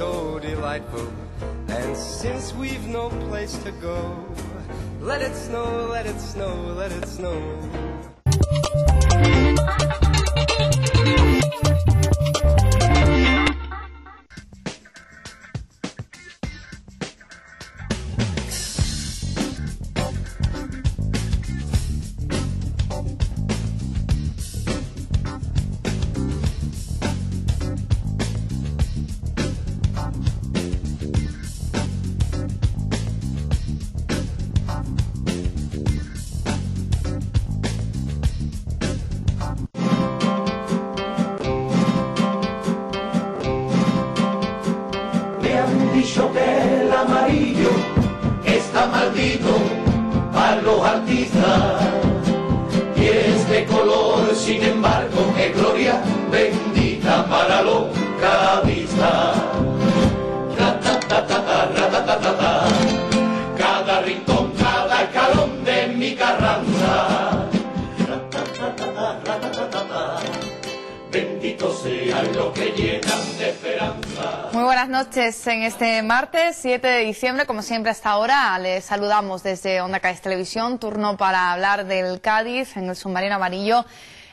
so delightful. And since we've no place to go, let it snow, let it snow, let it snow. Noches. En este martes 7 de diciembre, como siempre hasta ahora, les saludamos desde Onda Cádiz Televisión, turno para hablar del Cádiz en el submarino amarillo,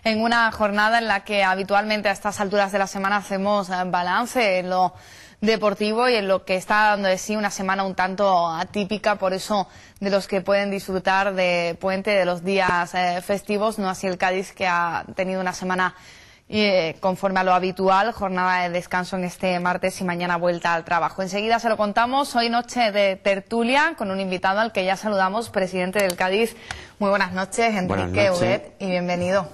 en una jornada en la que habitualmente a estas alturas de la semana hacemos eh, balance en lo deportivo y en lo que está dando de sí una semana un tanto atípica, por eso de los que pueden disfrutar de puente de los días eh, festivos, no así el Cádiz que ha tenido una semana eh, conforme a lo habitual, jornada de descanso en este martes y mañana vuelta al trabajo. Enseguida se lo contamos, hoy noche de tertulia con un invitado al que ya saludamos, presidente del Cádiz. Muy buenas noches, Buenas Enrique noches. Huguet, y bienvenido.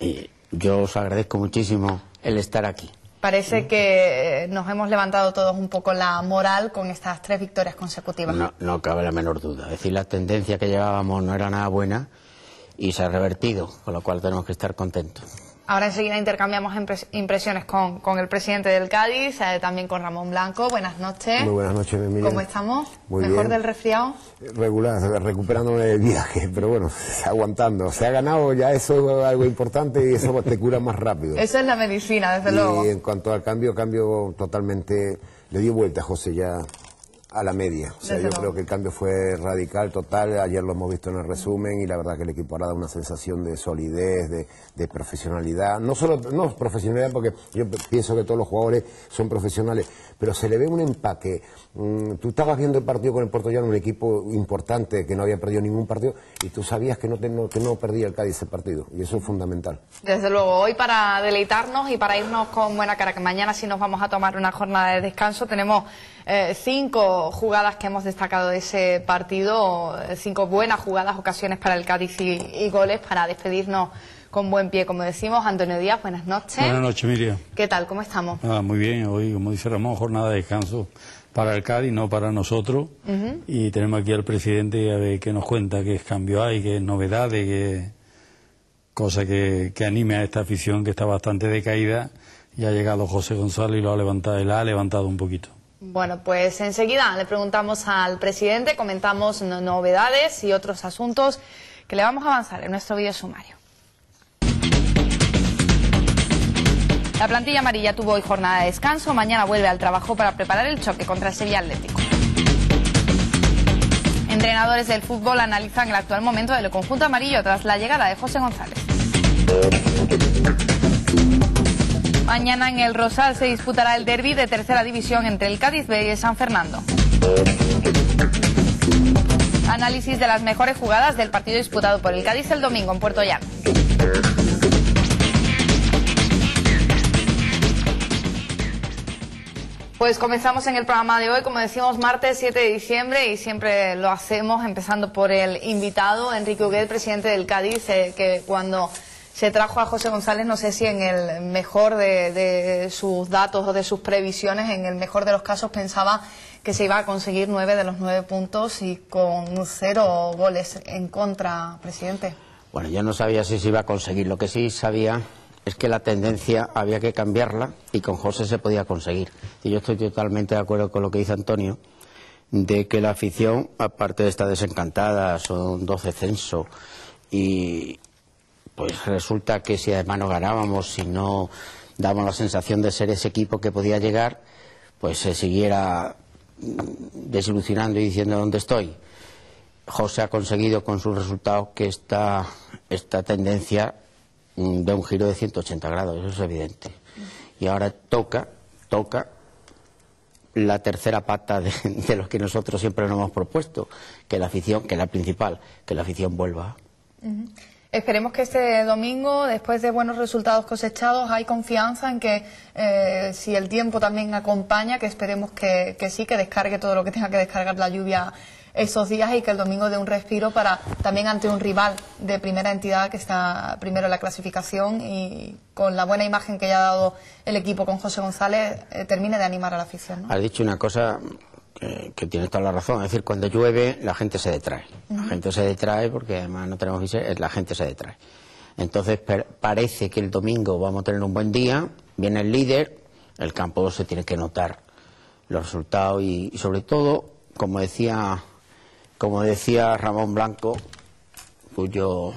Y yo os agradezco muchísimo el estar aquí. Parece que eh, nos hemos levantado todos un poco la moral con estas tres victorias consecutivas. No, no cabe la menor duda. Es decir, la tendencia que llevábamos no era nada buena y se ha revertido, con lo cual tenemos que estar contentos. Ahora enseguida intercambiamos impres- impresiones con, con el presidente del Cádiz, eh, también con Ramón Blanco. Buenas noches. Muy buenas noches, Miriam. ¿Cómo estamos? Muy ¿Mejor bien. del resfriado? Regular, recuperándome del viaje, pero bueno, aguantando. Se ha ganado, ya eso es algo importante y eso te cura más rápido. Eso es la medicina, desde y luego. en cuanto al cambio, cambio totalmente, le dio vuelta a José ya a la media. O sea, Desde yo luego. creo que el cambio fue radical, total. Ayer lo hemos visto en el resumen y la verdad que el equipo ahora da una sensación de solidez, de, de profesionalidad. No solo no profesionalidad, porque yo pienso que todos los jugadores son profesionales, pero se le ve un empaque. Mm, tú estabas viendo el partido con el Puerto Llano, un equipo importante que no había perdido ningún partido, y tú sabías que no, te- no- que no perdía el Cádiz ese partido, y eso es fundamental. Desde luego, hoy para deleitarnos y para irnos con buena cara, que mañana sí nos vamos a tomar una jornada de descanso, tenemos eh, cinco jugadas que hemos destacado de ese partido, eh, cinco buenas jugadas, ocasiones para el Cádiz y, y goles para despedirnos con buen pie, como decimos. Antonio Díaz, buenas noches. Buenas noches, Miriam. ¿Qué tal? ¿Cómo estamos? Ah, muy bien, hoy, como dice Ramón, jornada de descanso para el Cádiz, no para nosotros. Y tenemos aquí al presidente a ver qué nos cuenta, qué cambio hay, qué novedades, qué cosa que, que anime a esta afición que está bastante decaída. Y ha llegado José González y lo ha levantado, y la ha levantado un poquito. Bueno, pues enseguida le preguntamos al presidente, comentamos no- novedades y otros asuntos que le vamos a avanzar en nuestro vídeo sumario. La plantilla amarilla tuvo hoy jornada de descanso, mañana vuelve al trabajo para preparar el choque contra el Sevilla Atlético. Entrenadores del fútbol analizan el actual momento del conjunto amarillo tras la llegada de José González. Mañana en el Rosal se disputará el derby de tercera división entre el Cádiz B y el San Fernando. Análisis de las mejores jugadas del partido disputado por el Cádiz el domingo en Puerto Llano. Pues comenzamos en el programa de hoy, como decimos, martes 7 de diciembre y siempre lo hacemos empezando por el invitado, Enrique Huguet, presidente del Cádiz, eh, que cuando se trajo a José González, no sé si en el mejor de, sus datos o de sus previsiones, en el mejor de los casos pensaba que se iba a conseguir nueve de los nueve puntos y con cero goles en contra, presidente. Bueno, yo no sabía si se iba a conseguir. Lo que sí sabía es que la tendencia había que cambiarla y con José se podía conseguir. Y yo estoy totalmente de acuerdo con lo que dice Antonio, de que la afición, aparte de estar desencantada, son 12 censos y pues resulta que si además no ganábamos, si no dábamos la sensación de ser ese equipo que podía llegar, pues se siguiera mm, desilusionando y diciendo dónde estoy. José ha conseguido con sus resultados que esta, esta tendencia mm, dé un giro de 180 grados, eso es evidente. Y ahora toca, toca la tercera pata de, de lo que nosotros siempre nos hemos propuesto, que la afición, que la principal, que la afición vuelva. Esperemos que este domingo, después de buenos resultados cosechados, hay confianza en que eh, si el tiempo también acompaña, que esperemos que, sí, que descargue todo lo que tenga que descargar la lluvia esos días y que el domingo dé un respiro para también ante un rival de primera entidad que está primero en la clasificación y con la buena imagen que ya ha dado el equipo con José González eh, termine de animar a la afición. Has dicho una cosa que, que tiene toda la razón, es decir, cuando llueve la gente se detrae. La gente se detrae porque además no tenemos que ser, la gente se detrae. Entonces per- parece que el domingo vamos a tener un buen día, viene el líder, el campo se tiene que notar los resultados y, y sobre todo, como decía, como decía Ramón Blanco, cuyo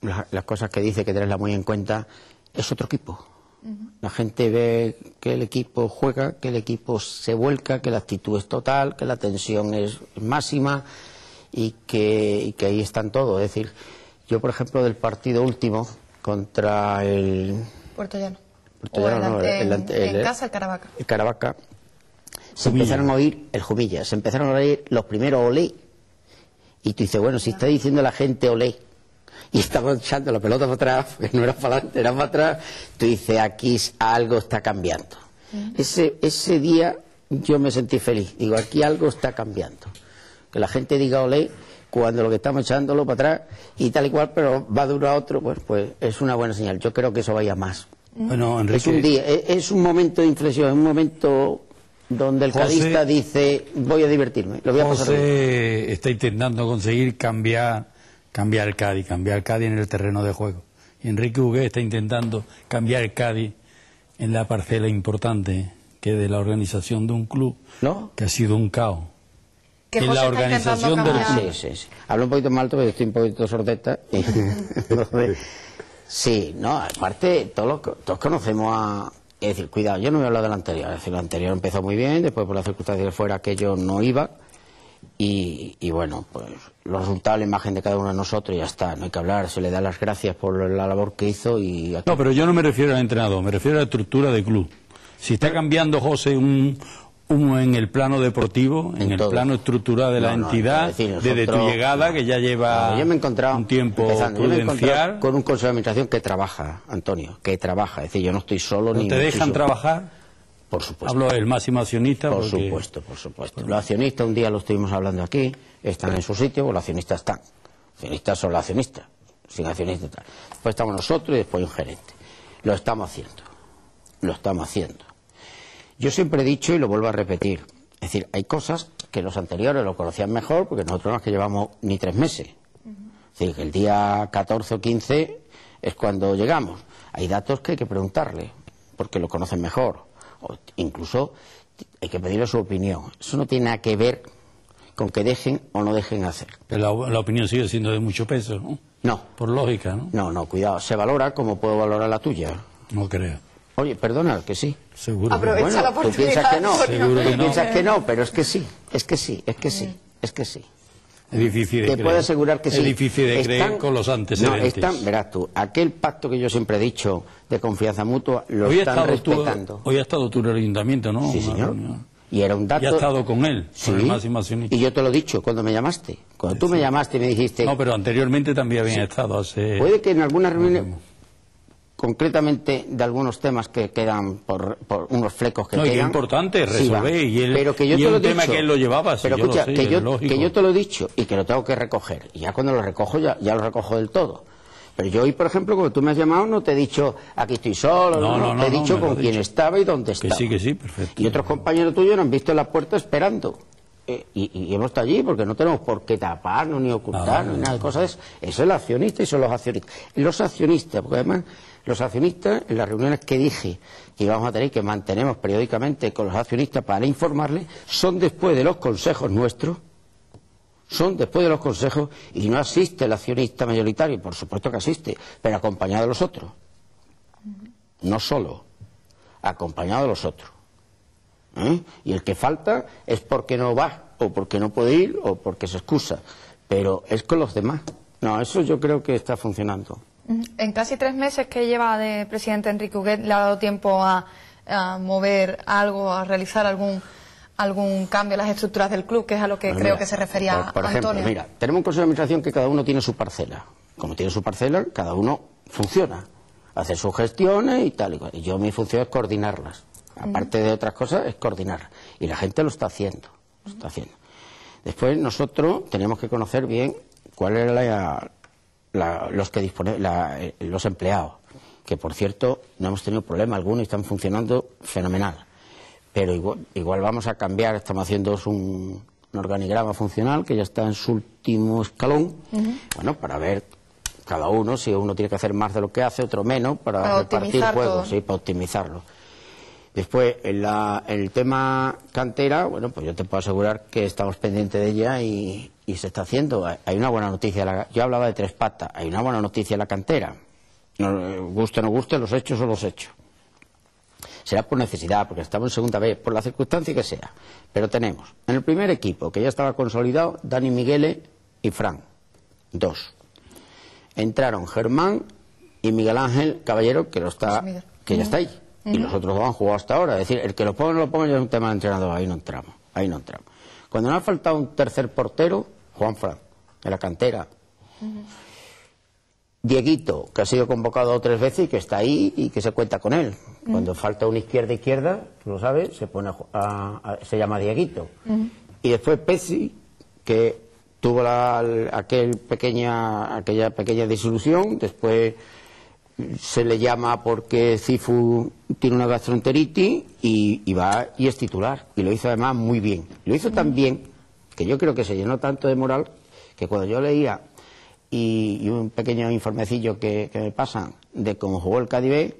la- las cosas que dice que tenerla muy en cuenta, es otro equipo. La gente ve que el equipo juega, que el equipo se vuelca, que la actitud es total, que la tensión es máxima y que, y que ahí están todos. Es decir, yo, por ejemplo, del partido último contra el, Puerto Llano. Puerto Llano, el no, el en el- casa el Caravaca. el Caravaca, se Jumilla. empezaron a oír el Jumilla, se empezaron a oír los primeros olé. Y tú dices, bueno, si está diciendo la gente olé y estamos echando la pelota para atrás, que no era para adelante, era para atrás, tú dices, aquí algo está cambiando. Ese, ese día yo me sentí feliz. Digo, aquí algo está cambiando. Que la gente diga olé cuando lo que estamos echándolo para atrás y tal y cual, pero va de uno a otro, pues, pues es una buena señal. Yo creo que eso vaya más. Bueno, Enrique, Es un día, es, es un momento de inflexión, es un momento donde el José- cadista dice voy a divertirme, lo voy a pasar bien. José está intentando conseguir cambiar, cambiar el Cádiz, cambiar el Cádiz en el terreno de juego. Y Enrique Huguet está intentando cambiar el Cádiz en la parcela importante que es de la organización de un club ¿No? que ha sido un caos. Que En José la organización del cambiar. Sí, sí, sí. Hablo un poquito más alto porque estoy un poquito sordeta. y- sí, no, aparte, todos, los- todos conocemos a... Es decir, cuidado, yo no voy a hablar del anterior. Es decir, el anterior empezó muy bien, después por las circunstancias de fuera aquello no iba. Y, y bueno, pues los resultados, la imagen de cada uno de nosotros y ya está. No hay que hablar, se le da las gracias por la labor que hizo y... No, pero yo no me refiero al entrenador, me refiero a la estructura del club. Si está cambiando José un, un- en el plano deportivo, en, En el todo. plano estructural de la No, entidad, desde tu llegada, que ya lleva yo me he encontrado, un tiempo empezando, yo me he encontrado prudencial, con un consejo de administración que trabaja, Antonio, que trabaja. Es decir, yo no estoy solo ¿no ni te dejan trabajar? Por supuesto. Hablo del máximo accionista. por porque- supuesto, por supuesto. Los accionistas, un día lo estuvimos hablando aquí, están en su sitio, pues los accionistas están. Accionistas son los accionistas, sin accionistas tal. Después estamos nosotros y después un gerente. Lo estamos haciendo. Lo estamos haciendo. Yo siempre he dicho y lo vuelvo a repetir. Es decir, hay cosas que los anteriores lo conocían mejor porque nosotros no es que llevamos ni tres meses. Es decir, que el día 14 o 15 es cuando llegamos. Hay datos que hay que preguntarle porque lo conocen mejor. O incluso hay que pedirle su opinión. Eso no tiene nada que ver con que dejen o no dejen hacer. Pero la, la opinión sigue siendo de mucho peso, ¿no? No, Por lógica, ¿no? no, no, cuidado. Se valora como puedo valorar la tuya. No creo. Oye, perdona, que sí. Seguro. que Aprovecha la Bueno, tú oportunidad, piensas que no. Que Tú piensas que no, pero es que sí. Es que sí, es que sí, es que sí. Es difícil de Te creer. puedo asegurar que es sí. difícil de creer Están- con los antecedentes. No, están, verás tú, aquel pacto que yo siempre he dicho de confianza mutua, lo hoy, están tú, respetando. hoy ha estado tú en el ayuntamiento, ¿no? Sí, señor. Y era un dato. Y ha estado con él, Sí. con el máximo accionista. Y yo te lo he dicho cuando me llamaste. Cuando tú me llamaste y me dijiste. No, pero anteriormente también habían estado hace... Puede que en algunas reuniones, concretamente de algunos temas que quedan por, por unos flecos que No, y que quedan. es importante resolver, y él- pero que yo y te lo tema dicho, que él lo llevaba, pero yo lo escucha, sé, que, yo, que yo te lo he dicho y que lo tengo que recoger. Y ya cuando lo recojo, ya, ya lo recojo del todo. Pero yo hoy, por ejemplo, cuando tú me has llamado, no te he dicho aquí estoy solo, No, no, no, te he dicho con quién dicho. estaba y dónde Que estaba. sí, que sí, perfecto. Y otros compañeros tuyos nos han visto en la puerta esperando. Eh, y, y hemos estado allí porque no tenemos por qué taparnos ni ocultarnos ni nada de cosas. de Eso Eso es el accionista y son los accionistas. Los accionistas, porque además los accionistas, en las reuniones que dije que íbamos a tener que mantenemos periódicamente con los accionistas para informarles, son después de los consejos nuestros, son después de los consejos y no asiste el accionista mayoritario, por supuesto que asiste, pero acompañado de los otros. No solo, acompañado de los otros. ¿Eh? Y el que falta es porque no va, o porque no puede ir, o porque se excusa. Pero es con los demás. No, eso yo creo que está funcionando. En casi tres meses que lleva de presidente Enrique Huguet, ¿le ha dado tiempo a, a mover algo, a realizar algún algún cambio en las estructuras del club, que es a lo que Pues creo mira, que se refería por, por ejemplo, Antonio? mira, tenemos un consejo de administración que cada uno tiene su parcela. Como tiene su parcela, cada uno funciona, hace sus gestiones y tal y cual. Y yo mi función es coordinarlas. Aparte de otras cosas, es coordinar. Y la gente lo está haciendo, lo está haciendo. Después nosotros tenemos que conocer bien cuál era la- la- los que dispone, la- eh, los empleados, que por cierto no hemos tenido problema alguno y están funcionando fenomenal. Pero igual, igual vamos a cambiar, estamos haciendo un, un organigrama funcional que ya está en su último escalón, bueno, para ver cada uno si uno tiene que hacer más de lo que hace, otro menos, para, Para repartir juegos, sí, para optimizarlo. Después, en, la- en el tema cantera, bueno, pues yo te puedo asegurar que estamos pendientes de ella y, y se está haciendo. Hay- una buena noticia. la- yo hablaba de tres patas. Hay una buena noticia en la cantera. No, guste o no guste, los hechos son los hechos. Será por necesidad, porque estamos en segunda vez, por la circunstancia que sea. Pero tenemos en el primer equipo, que ya estaba consolidado, Dani Miguele y Fran. Dos. Entraron Germán y Miguel Ángel Caballero, que, lo está, Miguel. que ya está ahí. Y los otros dos han jugado hasta ahora. Es decir, el que lo ponga o no lo ponga ya es un tema de entrenador. Ahí no entramos. Ahí no entramos. Cuando nos ha faltado un tercer portero, Juan Fran, de la cantera. Dieguito, que ha sido convocado tres veces y que está ahí y que se cuenta con él. Cuando falta una izquierda izquierda, tú lo sabes, se pone a a- a- se llama Dieguito. Y después Pezzi, que tuvo la, el- aquel pequeña, aquella pequeña disolución, después se le llama porque Cifu tiene una gastroenteritis y, va y es titular. Y lo hizo además muy bien. Lo hizo tan bien que yo creo que se llenó tanto de moral que cuando yo leía y, y un pequeño informecillo que, me pasan de cómo jugó el Cádiz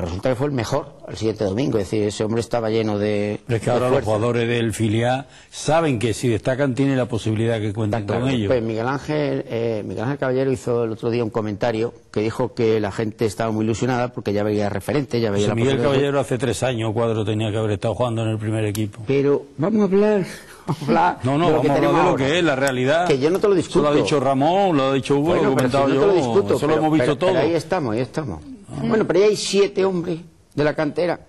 pues resulta que fue el mejor el siguiente domingo. Es decir, ese hombre estaba lleno de. Pero es que de ahora los jugadores del filial saben que si destacan tienen la posibilidad que cuenten con ellos. Pues Miguel Ángel, eh, Miguel Ángel Caballero hizo el otro día un comentario que dijo que la gente estaba muy ilusionada porque ya veía referente, ya veía José la Miguel Caballero hace tres años cuadro tenía que haber estado jugando en el primer equipo. Pero vamos a hablar, vamos a hablar No, no, de lo vamos que a hablar de lo que es la realidad. Que yo no te lo discuto. Eso lo ha dicho Ramón, lo ha dicho Hugo, Bueno, lo he pero si comentado no yo. lo discuto, eso pero- lo hemos visto pero- todo. pero ahí estamos, ahí estamos. Bueno, pero ahí hay siete hombres de la cantera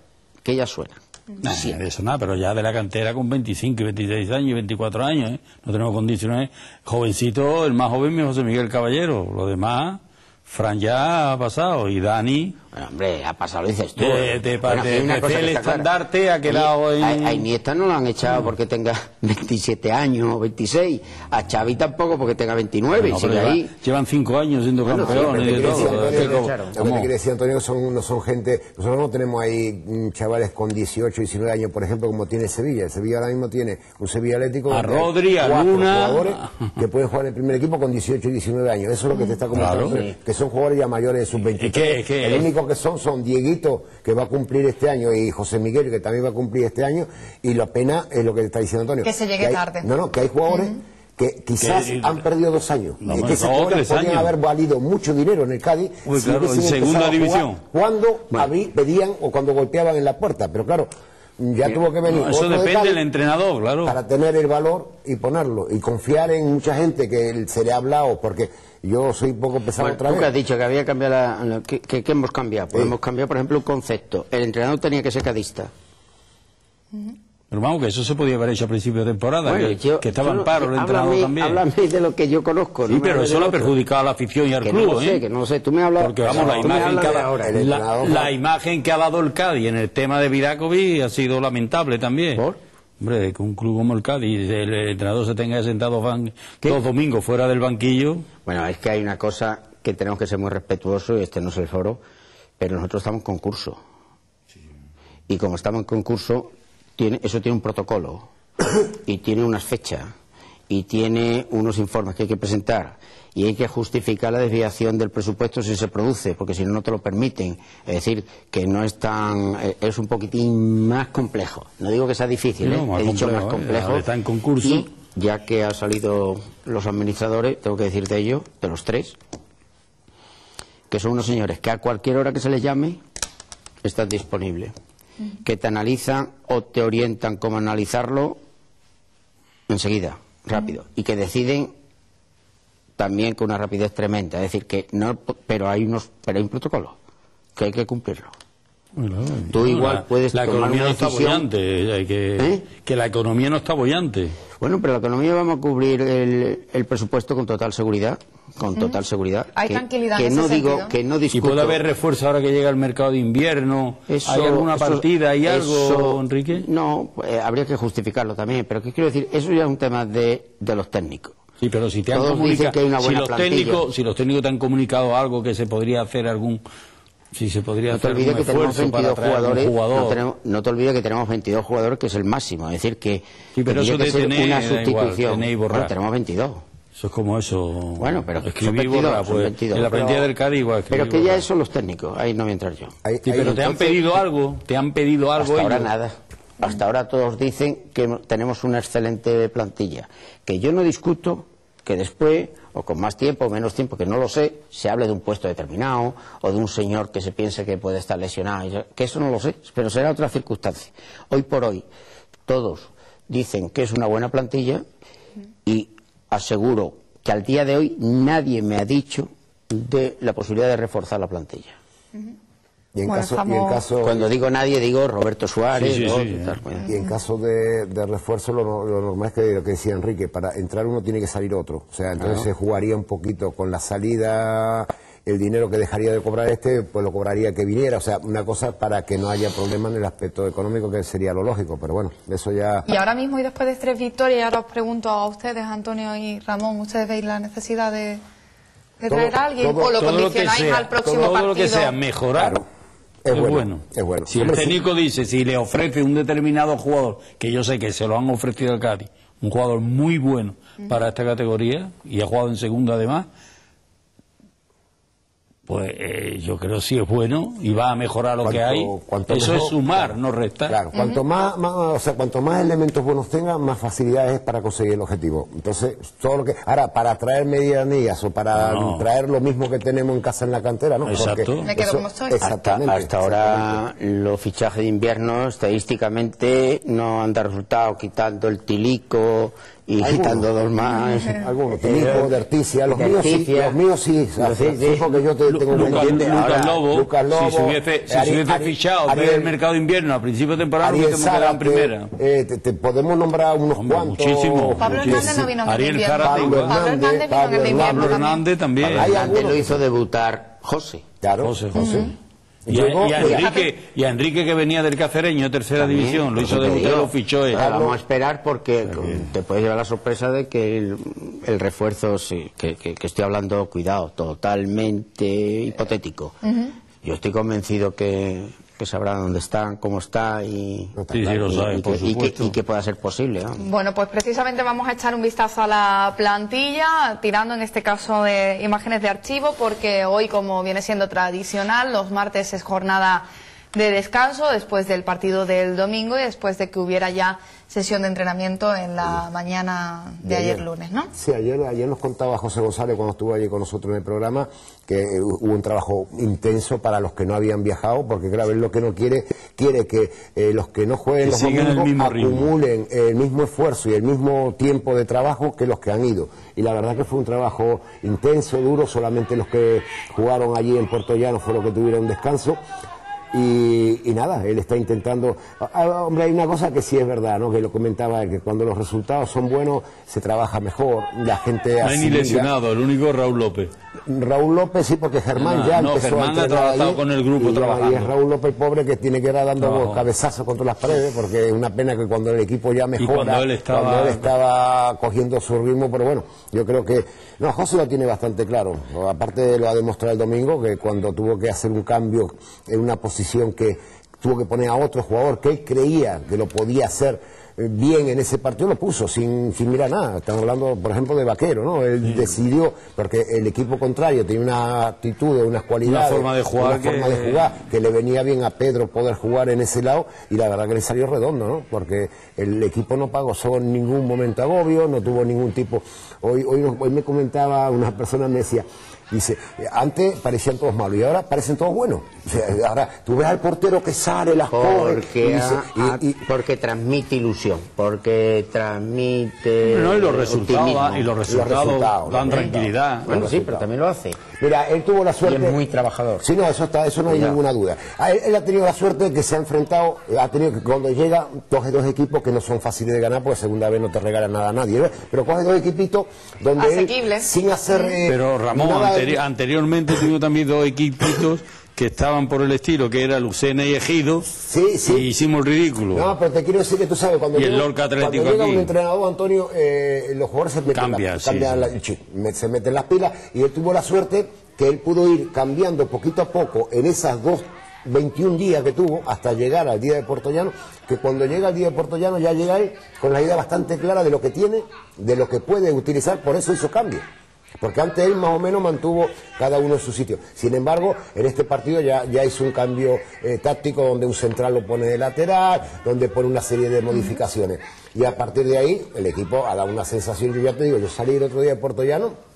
que ya suenan. Nah, Siete. de eso nada, pero ya de la cantera con 25 y 26 años y 24 años, ¿eh? no tenemos condiciones. Jovencito, el más joven es José Miguel Caballero, lo demás, Fran ya ha pasado y Dani. Bueno, hombre, ha pasado, lo dices tú. De- de- Bueno, de- una de cosa el está clara. estandarte ha quedado Oye, en- A, a Iniesta no lo han echado porque tenga 27 años o 26. A Xavi tampoco porque tenga 29 No, y sigue ahí. llevan cinco años siendo Bueno, campeones Lo que te quiere decir Antonio son, no son gente, nosotros no tenemos ahí mm, chavales con 18, 19 años, por ejemplo, como tiene Sevilla. El Sevilla ahora mismo tiene un Sevilla Atlético A Rodri, a cuatro Luna. jugadores que pueden jugar en el primer equipo con 18 y 19 años. Eso es lo que te está comentando, Claro. Que son jugadores ya mayores de sus 23. Es que- es que- el único que son son Dieguito, que va a cumplir este año, y José Miguel, que también va a cumplir este año, y la pena es lo que está diciendo Antonio. Que se llegue hay- tarde. No, no, que hay jugadores que quizás Que- han perdido dos años. No, que esos no, años. haber valido mucho dinero en el Cádiz Uy, claro, en segunda división. cuando abrí- pedían o cuando golpeaban en la puerta. Pero claro, ya tuvo que venir No, eso de depende Cádiz del entrenador, claro. para tener el valor y ponerlo. Y confiar en mucha gente que se le ha hablado, porque yo soy poco pesado Bueno, otra tú vez. que has dicho que había cambiado la, la- que, que- que hemos cambiado. Pues Sí. hemos cambiado, por ejemplo, un concepto. El entrenador tenía que ser cadista. Pero vamos, que eso se podía haber hecho a principio de temporada, Bueno, que, yo- que estaba en no- paro el entrenador háblame- también. Háblame de lo que yo conozco. Sí, no pero eso lo ha perjudicado a la afición y al Que club, no lo ¿eh? sé, que no lo sé. Tú me hablas... Porque vamos, la tú me imagen, que ha, ahora. El la, la imagen que ha dado el Cádiz en el tema de Vidakovic ha sido lamentable también. ¿Por? Hombre, que un club como el Cádiz, el entrenador se tenga sentado fan- dos domingos fuera del banquillo. Bueno, es que hay una cosa que tenemos que ser muy respetuosos, y este no es el foro, pero nosotros estamos en concurso. Y como estamos en concurso, tiene, eso tiene un protocolo, y tiene unas fechas, y tiene unos informes que hay que presentar, y hay que justificar la desviación del presupuesto si se produce, porque si no, no te lo permiten. Es decir, que no es tan. eh, es un poquitín más complejo. No digo que sea difícil, No, ¿eh? más he dicho complejo, más ¿eh? complejo. Ahora está en concurso. Y ya que han salido los administradores, tengo que decir de ellos, de los tres, que son unos señores que a cualquier hora que se les llame están disponibles. que te analizan o te orientan cómo analizarlo enseguida, rápido, y que deciden también con una rapidez tremenda. Es decir, que no, pero hay unos, pero hay un protocolo que hay que cumplirlo. Bueno, Tú igual la, puedes La tomar economía una no está bollante. Hay que, ¿Eh? que la economía no está bollante. Bueno, pero la economía vamos a cubrir el, el presupuesto con total seguridad, con total seguridad. Hay que, tranquilidad que en no ese digo, sentido. que no Y discuto. puede haber refuerzo ahora que llega el mercado de invierno. Eso- ¿Hay alguna eso- partida? ¿Hay algo, eso- Enrique? No, eh, habría que justificarlo también, pero ¿qué quiero decir? Eso ya es un tema de, de los técnicos. Sí, pero si te han Todos dicen comunicado, que hay una si buena los técnicos, si los técnicos te han comunicado algo que se podría hacer algún, si se podría No te hacer olvides que tenemos esfuerzo para 22 traer algún jugadores. jugador. No, tenemos- no te olvides que tenemos 22 jugadores, que es el máximo. Es decir, que Sí, pero eso que de ser tener, una igual, sustitución. borrar. Bueno, tenemos 22. Eso es como eso. Bueno, pero son escribir 22, borra, son pues, 22, en la plantilla del Cádiz igual. Pero que ya eso los técnicos, ahí no voy a entrar yo. Ahí- Sí, ahí- pero te han pedido algo, te han pedido algo Hasta ahora nada. Hasta ahora todos dicen que tenemos una excelente plantilla. Que yo no discuto que después, o con más tiempo o menos tiempo, que no lo sé, se hable de un puesto determinado o de un señor que se piense que puede estar lesionado. Que eso no lo sé, pero será otra circunstancia. Hoy por hoy, todos dicen que es una buena plantilla y aseguro que al día de hoy nadie me ha dicho de la posibilidad de reforzar la plantilla. Y en Bueno, caso, y en estamos- caso, Cuando digo nadie, digo Roberto Suárez, Sí, sí, otro, sí, tal, eh. bueno. y en caso de, de refuerzo, lo, no- lo normal es que lo que decía Enrique, para entrar uno tiene que salir otro. O sea, entonces se jugaría un poquito con la salida, el dinero que dejaría de cobrar este, pues lo cobraría que viniera. O sea, una cosa para que no haya problema en el aspecto económico, que sería lo lógico. Pero bueno, eso ya. Y ahora mismo y después de tres victorias, ahora os pregunto a ustedes, Antonio y Ramón, ¿ustedes veis la necesidad de, de Todo- traer a alguien todo- o lo todo lo que condicionáis sea, al próximo todo partido? lo que sea mejorar Claro. Es, Es bueno, bueno, es bueno. Si el sí. técnico dice, si le ofrece un determinado jugador, que yo sé que se lo han ofrecido al Cádiz, un jugador muy bueno para esta categoría y ha jugado en segunda además, pues eh, yo creo sí es bueno y va a mejorar lo que hay. Eso mejor, es sumar, claro. no restar. Claro, cuanto más, más- o sea, cuanto más elementos buenos tenga, más facilidades es para conseguir el objetivo. Entonces, todo lo que ahora para traer medianías o para No. traer lo mismo que tenemos en casa en la cantera, ¿no? Exacto. Porque Me quedo eso- como estoy. Hasta, Exactamente. hasta ahora los fichajes de invierno estadísticamente no han dado resultado quitando el tilico y Algunos. quitando dos más. Algunos, de Articia, los míos Articia. los míos sí, Los sí, sí. porque yo te, Lu- tengo Lucas. Lucas Ahora, Lobo, Lucas Lobo, si se hubiese, si se hubiese Ari- fichado del mercado de invierno a principio de temporada, hubiésemos quedado en primera. eh, te, te podemos nombrar unos Hombre, cuantos. muchísimo. Pablo Hernández no vino en el Ariel invierno. Zárate Pablo Hernández el Pablo también. Hernández también. Hay Antes algunos lo que- hizo debutar José. Claro. José, José. Y, a, y a Enrique, y a Enrique que venía del Cacereño, tercera También, división, lo hizo digo. lo fichó vamos a esperar porque te puedes llevar la sorpresa de que el, el refuerzo, sí, que, que- que estoy hablando, cuidado, totalmente hipotético. Yo estoy convencido que, que sabrá dónde están, cómo está y, Sí, sí, lo y- sabe, y por que, y que- supuesto. y que pueda ser posible. ¿no? Bueno, pues precisamente vamos a echar un vistazo a la plantilla, tirando en este caso de imágenes de archivo, porque hoy, como viene siendo tradicional, los martes es jornada de descanso después del partido del domingo y después de que hubiera ya sesión de entrenamiento en la mañana de ayer lunes, ¿no? Sí, ayer, ayer nos contaba José González cuando estuvo allí con nosotros en el programa que eh, hubo un trabajo intenso para los que no habían viajado, porque claro, él lo que no quiere, quiere que eh, los que no jueguen Que los domingos ritmo. acumulen el mismo esfuerzo y el mismo tiempo de trabajo que los que han ido. Y la verdad que fue un trabajo intenso, duro, solamente los que jugaron allí en Puerto Llano fue los que tuvieron descanso. Y, y nada, él está intentando. Ah, ah, hombre, hay una cosa que sí es verdad, ¿no? Que lo comentaba, que cuando los resultados son buenos, se trabaja mejor, la gente No hay ni lesionado, el único es Raúl López. Raúl López sí, porque Germán Ah, ya no, empezó Germán a ha trabajado con el grupo y, trabajando. y es Raúl López pobre que tiene que ir dando cabezazos contra las paredes, porque es una pena que cuando el equipo ya mejora, cuando él estaba- cuando él estaba cogiendo su ritmo, pero bueno, yo creo que no, José lo tiene bastante claro. Aparte lo ha demostrado el domingo que cuando tuvo que hacer un cambio en una posición que tuvo que poner a otro jugador que él creía que lo podía hacer eh, bien en ese partido, lo puso sin, sin mirar nada. Estamos hablando, por ejemplo, de Vaquero, ¿no? Él decidió, porque el equipo contrario tenía una actitud, unas cualidades, forma de jugar una que- forma de jugar que le venía bien a Pedro poder jugar en ese lado y la verdad que le salió redondo, ¿no? Porque el equipo no pagó en ningún momento agobio, no tuvo ningún tipo. Hoy, hoy, hoy me comentaba una persona, me decía, Dice, antes parecían todos malos y ahora parecen todos buenos. O sea, ahora tú ves al portero que sale, las coge, y Porque, dice- y- porque transmite ilusión, porque transmite No, y los resultados, y los resultados resultados, dan tranquilidad. Bueno, sí, pero también lo hace. Mira, él tuvo la Y suerte. es muy trabajador. Sí, no, eso está, eso no hay ninguna duda. Él, él ha tenido la suerte de que se ha enfrentado, ha tenido que cuando llega, coge dos equipos que no son fáciles de ganar, porque segunda vez no te regala nada a nadie, ¿ves? Pero coge dos equipitos donde él, Asequibles. sin hacer. eh, Pero Ramón, nada anteri- anteriormente tuvimos también dos equipitos que estaban por el estilo, que era Lucena y Ejido, Sí, sí. y hicimos el ridículo. No, pero te quiero decir que tú sabes, cuando Y el llega, Lorca Atlético cuando llega aquí. un entrenador, Antonio, eh, los jugadores se meten, Cambia, la- sí, cambian la- el se meten las pilas y él tuvo la suerte que él pudo ir cambiando poquito a poco en esas dos 21 días que tuvo hasta llegar al día de Puerto Llano, que cuando llega al día de Puerto Llano ya llega él con la idea bastante clara de lo que tiene, de lo que puede utilizar, por eso hizo cambio. Porque antes él más o menos mantuvo cada uno en su sitio. Sin embargo, en este partido ya, ya hizo un cambio eh, táctico donde un central lo pone de lateral, donde pone una serie de modificaciones. Y a partir de ahí, el equipo ha dado una sensación, yo ya te digo, yo salí el otro día de Puerto Llano.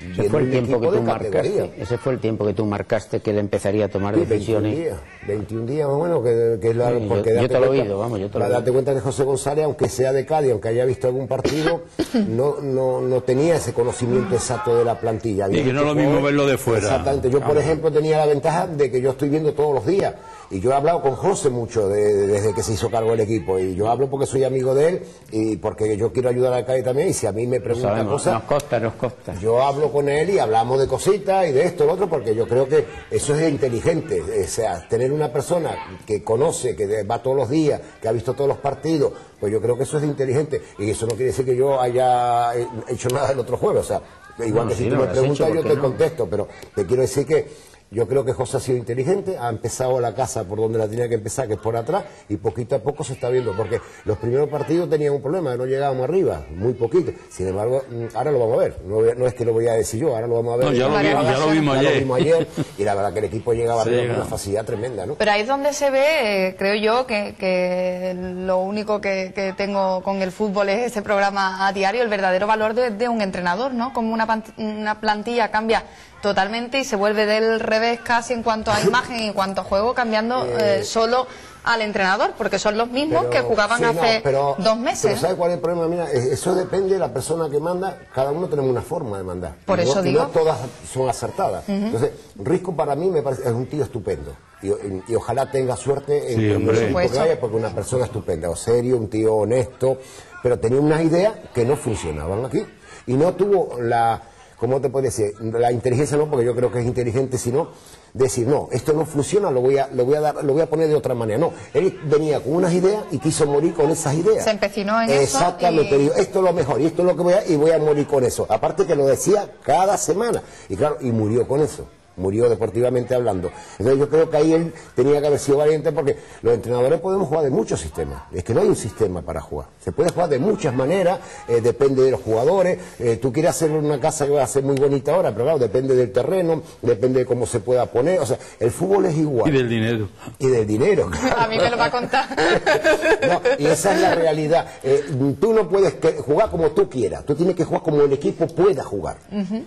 Ese fue el tiempo que tú marcaste. Ese fue el tiempo que tú marcaste que él empezaría a tomar Sí, 21 decisiones. días, 21 días más o menos, que, que es la, Sí, porque yo te lo he cuenta- oído, vamos, yo te lo he date cuenta que José González, aunque sea de Cádiz, aunque haya visto algún partido, no, no, no tenía ese conocimiento exacto de la plantilla. Y que no es lo mismo verlo de fuera. Exactamente, yo por ejemplo tenía la ventaja de que yo estoy viendo todos los días. Y yo he hablado con José mucho de- de- desde que se hizo cargo del equipo. Y yo hablo porque soy amigo de él y porque yo quiero ayudar al Cádiz también. Y si a mí me preguntan sabemos, cosas, nos costa, nos costa. yo hablo con él y hablamos de cositas y de esto, lo otro, porque yo creo que eso es inteligente. O sea, tener una persona que conoce, que va todos los días, que ha visto todos los partidos, pues yo creo que eso es inteligente. Y eso no quiere decir que yo haya hecho nada el otro jueves. O sea, igual No, que si sí, tú me preguntas, yo ¿por te no? contesto, pero te quiero decir que. Yo creo que José ha sido inteligente, ha empezado la casa por donde la tenía que empezar, que es por atrás, y poquito a poco se está viendo, porque los primeros partidos tenían un problema, no llegábamos arriba, muy poquito. Sin embargo, mm, ahora lo vamos a ver, no, voy a- no es que lo voy a decir yo, ahora lo vamos a ver. No, ya lo vi- ya lo vimos ayer. ayer, y la verdad que el equipo llegaba Sí, arriba con una facilidad tremenda, ¿no? Pero ahí es donde se ve, eh, creo yo, que, que lo único que, que tengo con el fútbol es ese programa a diario, el verdadero valor de, de un entrenador, ¿no? Como una, pan- una plantilla cambia totalmente y se vuelve del revés casi en cuanto a imagen y en cuanto a juego, cambiando eh, solo al entrenador, porque son los mismos Pero- que jugaban sí, no, hace pero- dos meses. Pero ¿sabes cuál es el problema? Mira, eh, eso depende de la persona que manda. Cada uno tenemos una forma de mandar. Por Y no- eso y digo. No todas son acertadas. Entonces, Risco para mí me parece es un tío estupendo. Y, y- y ojalá tenga suerte en Sí, hombre. el equipo que Por vaya, porque una persona estupenda, o serio, un tío honesto, pero tenía unas ideas que no funcionaban aquí. Y no tuvo la, ¿cómo te puedo decir? La inteligencia no, porque yo creo que es inteligente, sino decir, no, esto no funciona, lo voy a, lo voy a dar, lo voy a poner de otra manera. No, él venía con unas ideas y quiso morir con esas ideas. Se empecinó en eso Exactamente, y- dijo, esto es lo mejor y esto es lo que voy a, y voy a morir con eso. Aparte que lo decía cada semana. Y claro, y murió con eso. Murió deportivamente hablando. Entonces yo creo que ahí él tenía que haber sido valiente porque los entrenadores podemos jugar de muchos sistemas. Es que no hay un sistema para jugar. Se puede jugar de muchas maneras, eh, depende de los jugadores. Eh, tú quieres hacer una casa que va a ser muy bonita ahora, pero claro, depende del terreno, depende de cómo se pueda poner. O sea, el fútbol es igual. Y del dinero. Y del dinero. A mí me lo va a contar. No, y esa es la realidad. Eh, tú no puedes que- jugar como tú quieras, tú tienes que jugar como el equipo pueda jugar.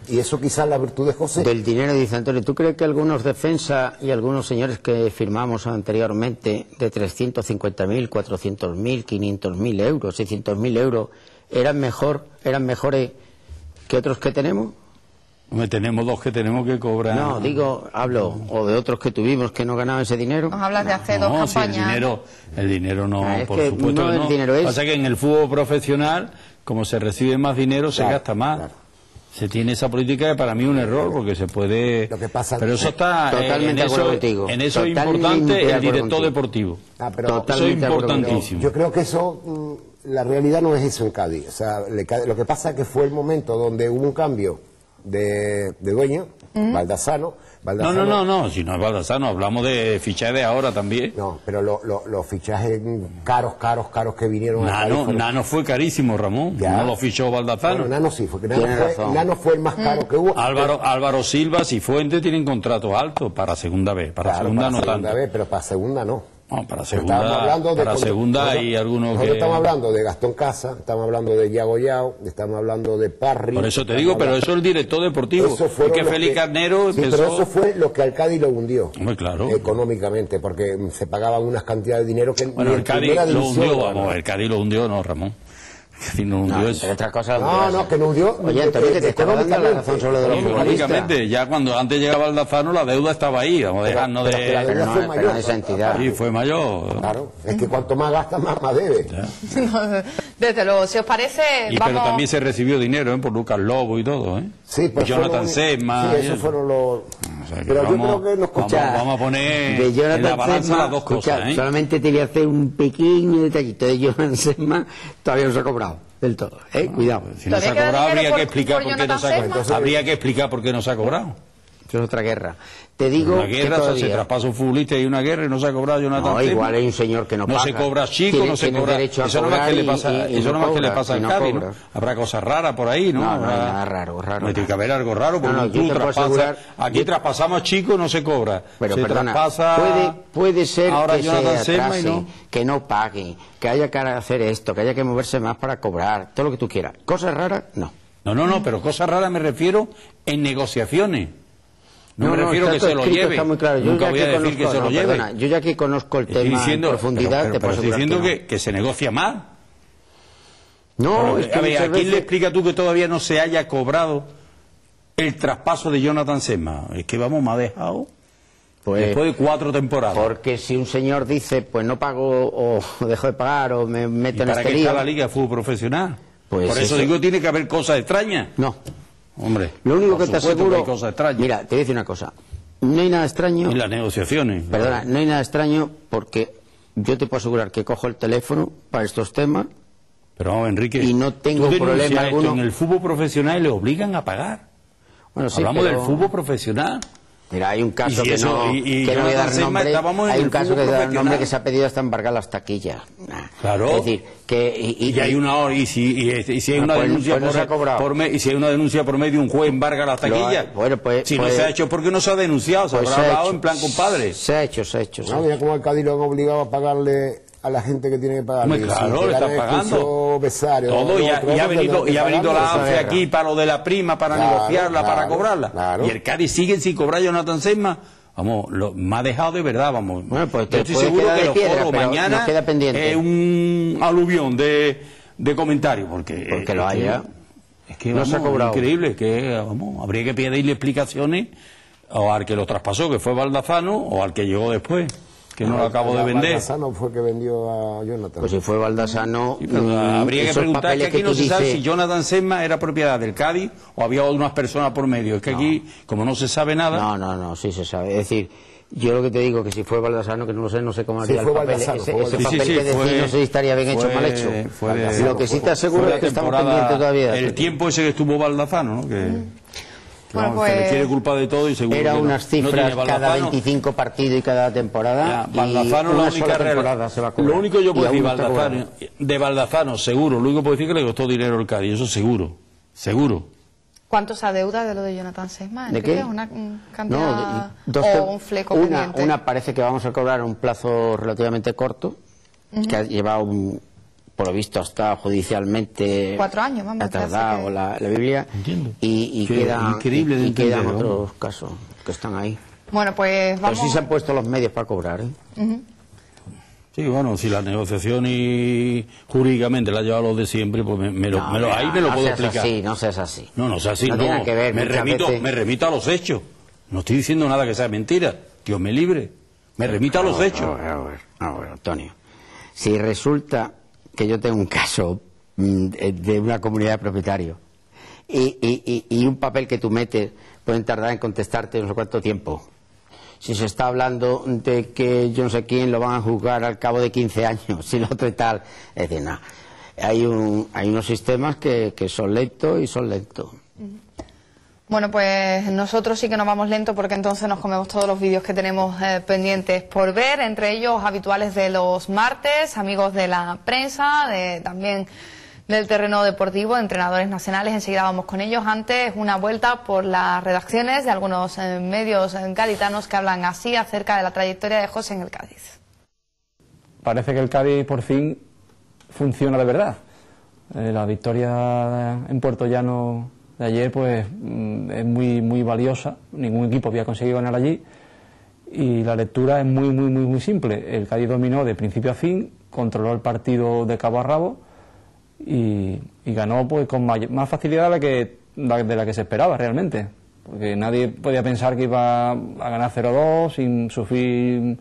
Y eso quizás la virtud de José. Del dinero, dice Antonio, ¿tú crees que algunos defensas y algunos señores que firmamos anteriormente de 350.000, 400.000, 500.000 euros, 600.000 euros eran mejor, eran mejores que otros que tenemos? Tenemos dos que tenemos que cobrar. No, digo, hablo, o de otros que tuvimos que no ganaban ese dinero. Nos hablas de hace dos No, si el campañas. dinero, el dinero no, Ah, es por que supuesto no que el no. dinero es- Pasa que en el fútbol profesional, como se recibe más dinero, se gasta más. claro. Se tiene esa política que para mí es un error, porque se puede... Lo que pasa- Pero eso está... eh, Totalmente en eso, contigo. En eso es importante el director deportivo. Ah, pero- Eso es Totalmente acuerdo contigo. importantísimo. Yo creo que eso, mm, la realidad no es eso en Cádiz. O sea, lo que pasa es que fue el momento donde hubo un cambio de, de dueño. No, Baldassano- no, no, no, si no es Baldassano, hablamos de fichaje de ahora también. No, pero lo- lo- los fichajes caros, caros, caros que vinieron a Nano, fue carísimo, Ramón. Ya. No lo fichó Baldassano. Bueno, Nano sí, fue, Nano fue. Nano fue el más caro que hubo. Álvaro, Álvaro Silva y Fuentes tienen contratos altos para segunda vez, para Claro, segunda para no segunda tanto. vez, pero para segunda no. No, para Estábamos segunda, hablando de para segunda nosotros- hay algunos nosotros que... estamos hablando de Gastón Casa, estamos hablando de Yago Yao, estamos hablando de Parry. Por eso te digo, pero eso es el director deportivo. Eso Es fueron que Félix Carnero Sí, empezó... pero eso fue lo que al Cádiz lo hundió. Hombre, claro. Económicamente, porque se pagaban unas cantidades de dinero que Bueno, ni el Cádiz lo hundió, vamos, el Cádiz lo hundió, no, Ramón. El Cádiz no hundió No, eso. entre otras cosas, No, no, que no hundió. Oye, Antonio, que te estaba dando la razón sobre lo de los futbolistas. Económicamente, ya cuando antes llegaba Aldazano la deuda estaba ahí, vamos a Pero- dejarnos pero de... que la Pero deuda no, fue pero mayor. esa entidad. Sí, fue mayor. Claro, es que cuanto más gasta, más, más debe. Desde luego, si os parece, Y vamos... pero también se recibió dinero ¿eh? por Lucas Lobo y todo, ¿eh? Sí, pero Y Jonathan Sesma. Sí, esos eso. fueron los. O sea pero vamos, yo creo que nos vamos, escucha. vamos a poner de Jonathan en la balanza las dos escucha, cosas, ¿eh? solamente te voy a hacer un pequeño detallito de Jonathan Sesma, todavía no se ha cobrado del todo, ¿eh? Cuidado. Si no se ha ¿Todavía queda cobrado, habría que explicar por qué no se ha cobrado. Habría que explicar por qué no se ha cobrado. Eso es otra guerra. Te digo Una que guerra, o sea, se todavía... traspasa un futbolista y una guerra y no se ha cobrado Jonathan No, igual hay un señor que no No paga. se cobra chico, no se cobra. derecho a Eso no más que le pasa, y- y eso no no más que le cobra, pasa al no Cádiz, ¿no? cobra. Habrá cosas raras por ahí, ¿no? No, no hay nada raro, raro. No, tiene que haber algo raro, porque No, no, tú traspasas- asegurar- aquí yo- traspasamos chicos, no se cobra. Pero se perdona, traspasa puede, puede ser ahora que Jonathan se atrase, no. que no pague, que haya que hacer esto, que haya que moverse más para cobrar, todo lo que tú quieras. Cosas raras, no. No, no, no, pero cosas raras me refiero en negociaciones. No, me refiero está que se lo lleve. Está muy claro. Yo Nunca voy a decir que se lo no, lleve. perdona, yo ya que conozco el Estoy tema diciendo, en profundidad, pero, pero- te pero estoy diciendo que se negocia mal. no. No, es que a ver, ¿a quién le explica tú que todavía no se haya cobrado el traspaso de Jonathan Sesma? Es que vamos, me ha dejado Pues, después de cuatro temporadas. porque si un señor dice, pues no pago o dejo de pagar o me ¿Y meto en para este qué está lío, la Liga de Fútbol Profesional? Pues Por eso, eso- digo, tiene que haber cosas extrañas. no. Hombre, Lo único por que te aseguro, hay cosas extrañas. mira, te voy a decir una cosa. No hay nada extraño. en las negociaciones. Perdona, no hay nada extraño porque yo te puedo asegurar que cojo el teléfono para estos temas Pero vamos, Enrique, Y no tengo problema alguno. En el fútbol profesional le obligan a pagar. Bueno, sí, Hablamos pero- del fútbol profesional. Mira, hay un caso que, eso- no, y- y que no voy a dar nombre. estábamos en Hay un el caso que da nombre que se ha pedido hasta embargar las taquillas. Claro. Es decir, que. Y, Y, hay una hora, y si, y, y si hay Ah, una pues- denuncia pues no por, por me- y si hay una denuncia por medio un juez embarga la taquilla. hay. Bueno, pues- si no pues- se ha hecho porque no se ha denunciado, se pues habrá se ha hablado hecho. en plan compadre. Se ha hecho, se ha hecho. se ha No, hecho. mira cómo al Cádiz lo han obligado a pagarle a la gente que tiene que pagarle. Hombre, claro, Si le te está dan pagando. Besario, Todo, y ha, otro, y ha otro, venido, y ha venido la ANFE aquí para lo de la prima, para Claro, negociarla, para cobrarla. claro. Y el Cádiz sigue sin cobrar Jonathan Sesma. Vamos, lo, me ha dejado de verdad, vamos. Bueno, pues te Yo estoy seguro que los piedra, foros mañana queda pendiente. es un aluvión de, de comentarios, porque... Porque lo es haya. Es que No se ha cobrado. increíble, que vamos, habría que pedirle explicaciones o al que lo traspasó, que fue Baldazano, o al que llegó después, que no lo acabo de vender. Baldassano fue que vendió a Jonathan. Pues si fue Baldasano. Sí, pero mm, habría que preguntar que aquí no se sabe si Jonathan Sesma era propiedad del Cádiz o había unas personas por medio. Es que aquí, como no se sabe nada, No, no, no, sí se sabe. Es decir, yo lo que te digo que si fue Baldasano, que no lo sé, no sé cómo Sí, haría fue el papel. Baldassano, ese Baldassano. papel Sí, sí, que decís, fue- no sé si estaría bien hecho o mal hecho. fue lo que sí te aseguro es que estamos pendientes todavía. El tiempo ese que estuvo Baldazano, ¿no? Que, que, Bueno, vamos, se le pues- quiere culpa de todo y seguro Era que no. unas No cifras tiene cada Baldazano. 25 partidos y cada temporada. Ya, y Baldazano la única temporada se va a cobrar. Lo único que yo puedo decir, no Baldazano, de Baldazano, seguro, lo único que puedo decir es que le costó dinero el Cádiz, eso seguro, seguro. ¿Cuánto se adeuda de lo de Jonathan Sesma? ¿De qué? ¿Una No, cantidad de- dos o un fleco una, pendiente? una parece que vamos a cobrar un plazo relativamente corto, que ha llevado, un- por lo visto, hasta judicialmente. Cuatro años, vamos, tardado que- la, la Biblia. Entiendo. Y, y quedan, increíble y, y quedan otros casos que están ahí. Bueno, pues Pero vamos... sí se han puesto los medios para cobrar, ¿eh? Sí, bueno, si la negociación y jurídicamente la ha llevado los de siempre, pues me, me lo, No, me lo- ahí me lo no puedo seas explicar. así, no seas así. No, no sea así, no. No tiene que ver, me, remito, veces- me remito a los hechos. No estoy diciendo nada que sea mentira. Dios me libre. Me remito a los hechos. no, no, no, no, no, Antonio. Si resulta que yo tengo un caso mm, de de una comunidad de propietarios y, y- un papel que tú metes pueden tardar en contestarte no sé cuánto tiempo. Si se está hablando de que yo no sé quién lo van a juzgar al cabo de 15 años, si lo otro y tal. Es decir, no. Hay, un, hay unos sistemas que, que son lentos y son lentos. Bueno, pues nosotros sí que nos vamos lento porque entonces nos comemos todos los vídeos que tenemos eh, pendientes por ver, entre ellos habituales de los martes, amigos de la prensa, de, también del terreno deportivo, entrenadores nacionales. Enseguida vamos con ellos. Antes, una vuelta por las redacciones de algunos eh, medios eh, gaditanos que hablan así acerca de la trayectoria de José en el Cádiz. parece que el Cádiz por fin funciona de verdad. La victoria en Puerto Llano de ayer pues mm, es muy muy valiosa, ningún equipo había conseguido ganar allí. Y la lectura es muy muy muy muy simple. El Cádiz dominó de principio a fin, controló el partido de cabo a rabo y, ganó pues con más facilidad de la que de la que se esperaba realmente, porque nadie podía pensar que iba a ganar 0-2 sin sufrir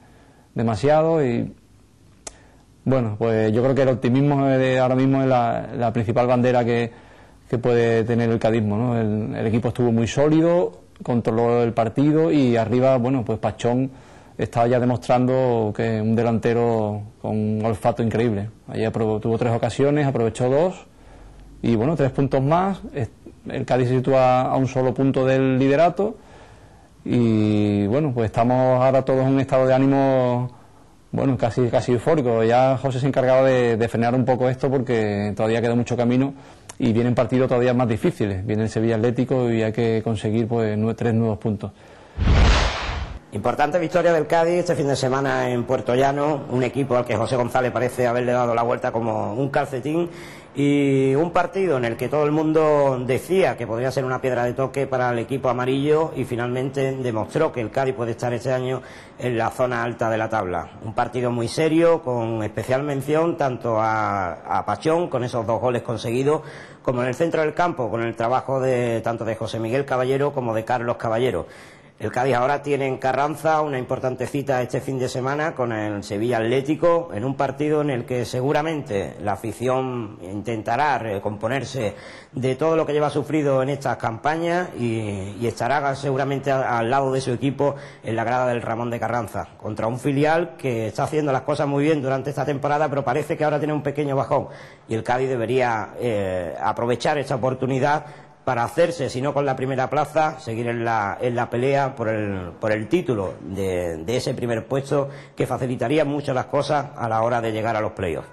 demasiado y bueno, pues yo creo que el optimismo ahora mismo es la, principal bandera que, puede tener el cadismo. ¿no? El, equipo estuvo muy sólido, controló el partido y arriba, bueno, pues Pachón estaba ya demostrando que es un delantero con un olfato increíble. Ayer tuvo tres ocasiones, aprovechó dos y bueno, tres puntos más. El Cádiz se sitúa a un solo punto del liderato y bueno, pues estamos ahora todos en un estado de ánimo bueno, casi, casi eufórico. Ya José se encargaba de, de frenar un poco esto porque todavía queda mucho camino y vienen partidos todavía más difíciles. Viene el Sevilla Atlético y hay que conseguir pues tres nuevos puntos. Importante victoria del Cádiz este fin de semana en Puerto Llano, un equipo al que José González parece haberle dado la vuelta como un calcetín y un partido en el que todo el mundo decía que podría ser una piedra de toque para el equipo amarillo y finalmente demostró que el Cádiz puede estar este año en la zona alta de la tabla. Un partido muy serio, con especial mención tanto a, a Pachón, con esos dos goles conseguidos, como en el centro del campo, con el trabajo de tanto de José Miguel Caballero como de Carlos Caballero. El Cádiz ahora tiene en Carranza una importante cita este fin de semana con el Sevilla Atlético en un partido en el que seguramente la afición intentará recomponerse de todo lo que lleva sufrido en estas campañas y, estará seguramente al lado de su equipo en la grada del Ramón de Carranza contra un filial que está haciendo las cosas muy bien durante esta temporada pero parece que ahora tiene un pequeño bajón y el Cádiz debería eh, aprovechar esta oportunidad para hacerse, si no con la primera plaza, seguir en la, en la pelea por el, por el título de, de ese primer puesto que facilitaría mucho las cosas a la hora de llegar a los playoffs.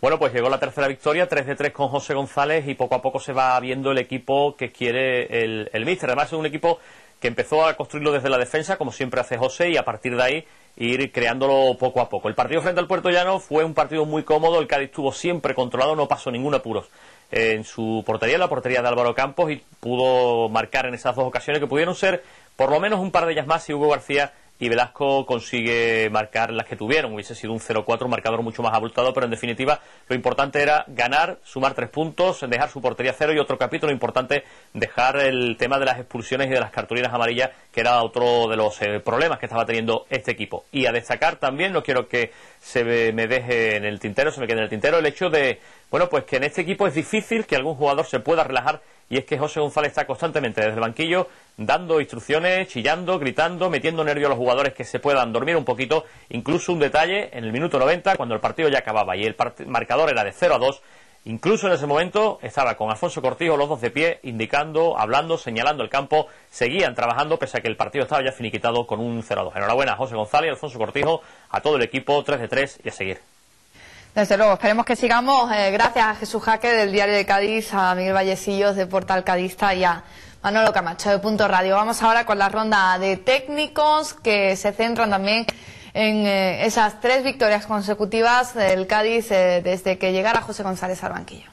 Bueno, pues llegó la tercera victoria, 3 de 3 con José González y poco a poco se va viendo el equipo que quiere el, el míster. Además es un equipo que empezó a construirlo desde la defensa, como siempre hace José, y a partir de ahí ir creándolo poco a poco. El partido frente al Puerto Llano fue un partido muy cómodo, el Cádiz estuvo siempre controlado, no pasó ningún apuros en su portería, la portería de Álvaro Campos, y pudo marcar en esas dos ocasiones que pudieron ser por lo menos un par de ellas más si Hugo García y Velasco consigue marcar las que tuvieron. Hubiese sido un 0-4, un marcador mucho más abultado, pero en definitiva lo importante era ganar, sumar tres puntos, dejar su portería cero y otro capítulo importante, dejar el tema de las expulsiones y de las cartulinas amarillas, que era otro de los eh, problemas que estaba teniendo este equipo. Y a destacar también, no quiero que se me deje en el tintero, se me quede en el tintero, el hecho de, bueno, pues que en este equipo es difícil que algún jugador se pueda relajar y es que José González está constantemente desde el banquillo dando instrucciones, chillando, gritando, metiendo nervio a los jugadores que se puedan dormir un poquito. Incluso un detalle en el minuto 90, cuando el partido ya acababa y el marcador era de 0 a 2, incluso en ese momento estaba con Alfonso Cortijo los dos de pie, indicando, hablando, señalando el campo, seguían trabajando pese a que el partido estaba ya finiquitado con un 0 a 2. Enhorabuena a José González, Alfonso Cortijo, a todo el equipo, 3 de 3 y a seguir. Desde luego, esperemos que sigamos. Eh, gracias a Jesús Jaque del Diario de Cádiz, a Miguel Vallecillos de Portal Cadista y a Manolo Camacho de Punto Radio. Vamos ahora con la ronda de técnicos que se centran también en eh, esas tres victorias consecutivas del Cádiz eh, desde que llegara José González al banquillo.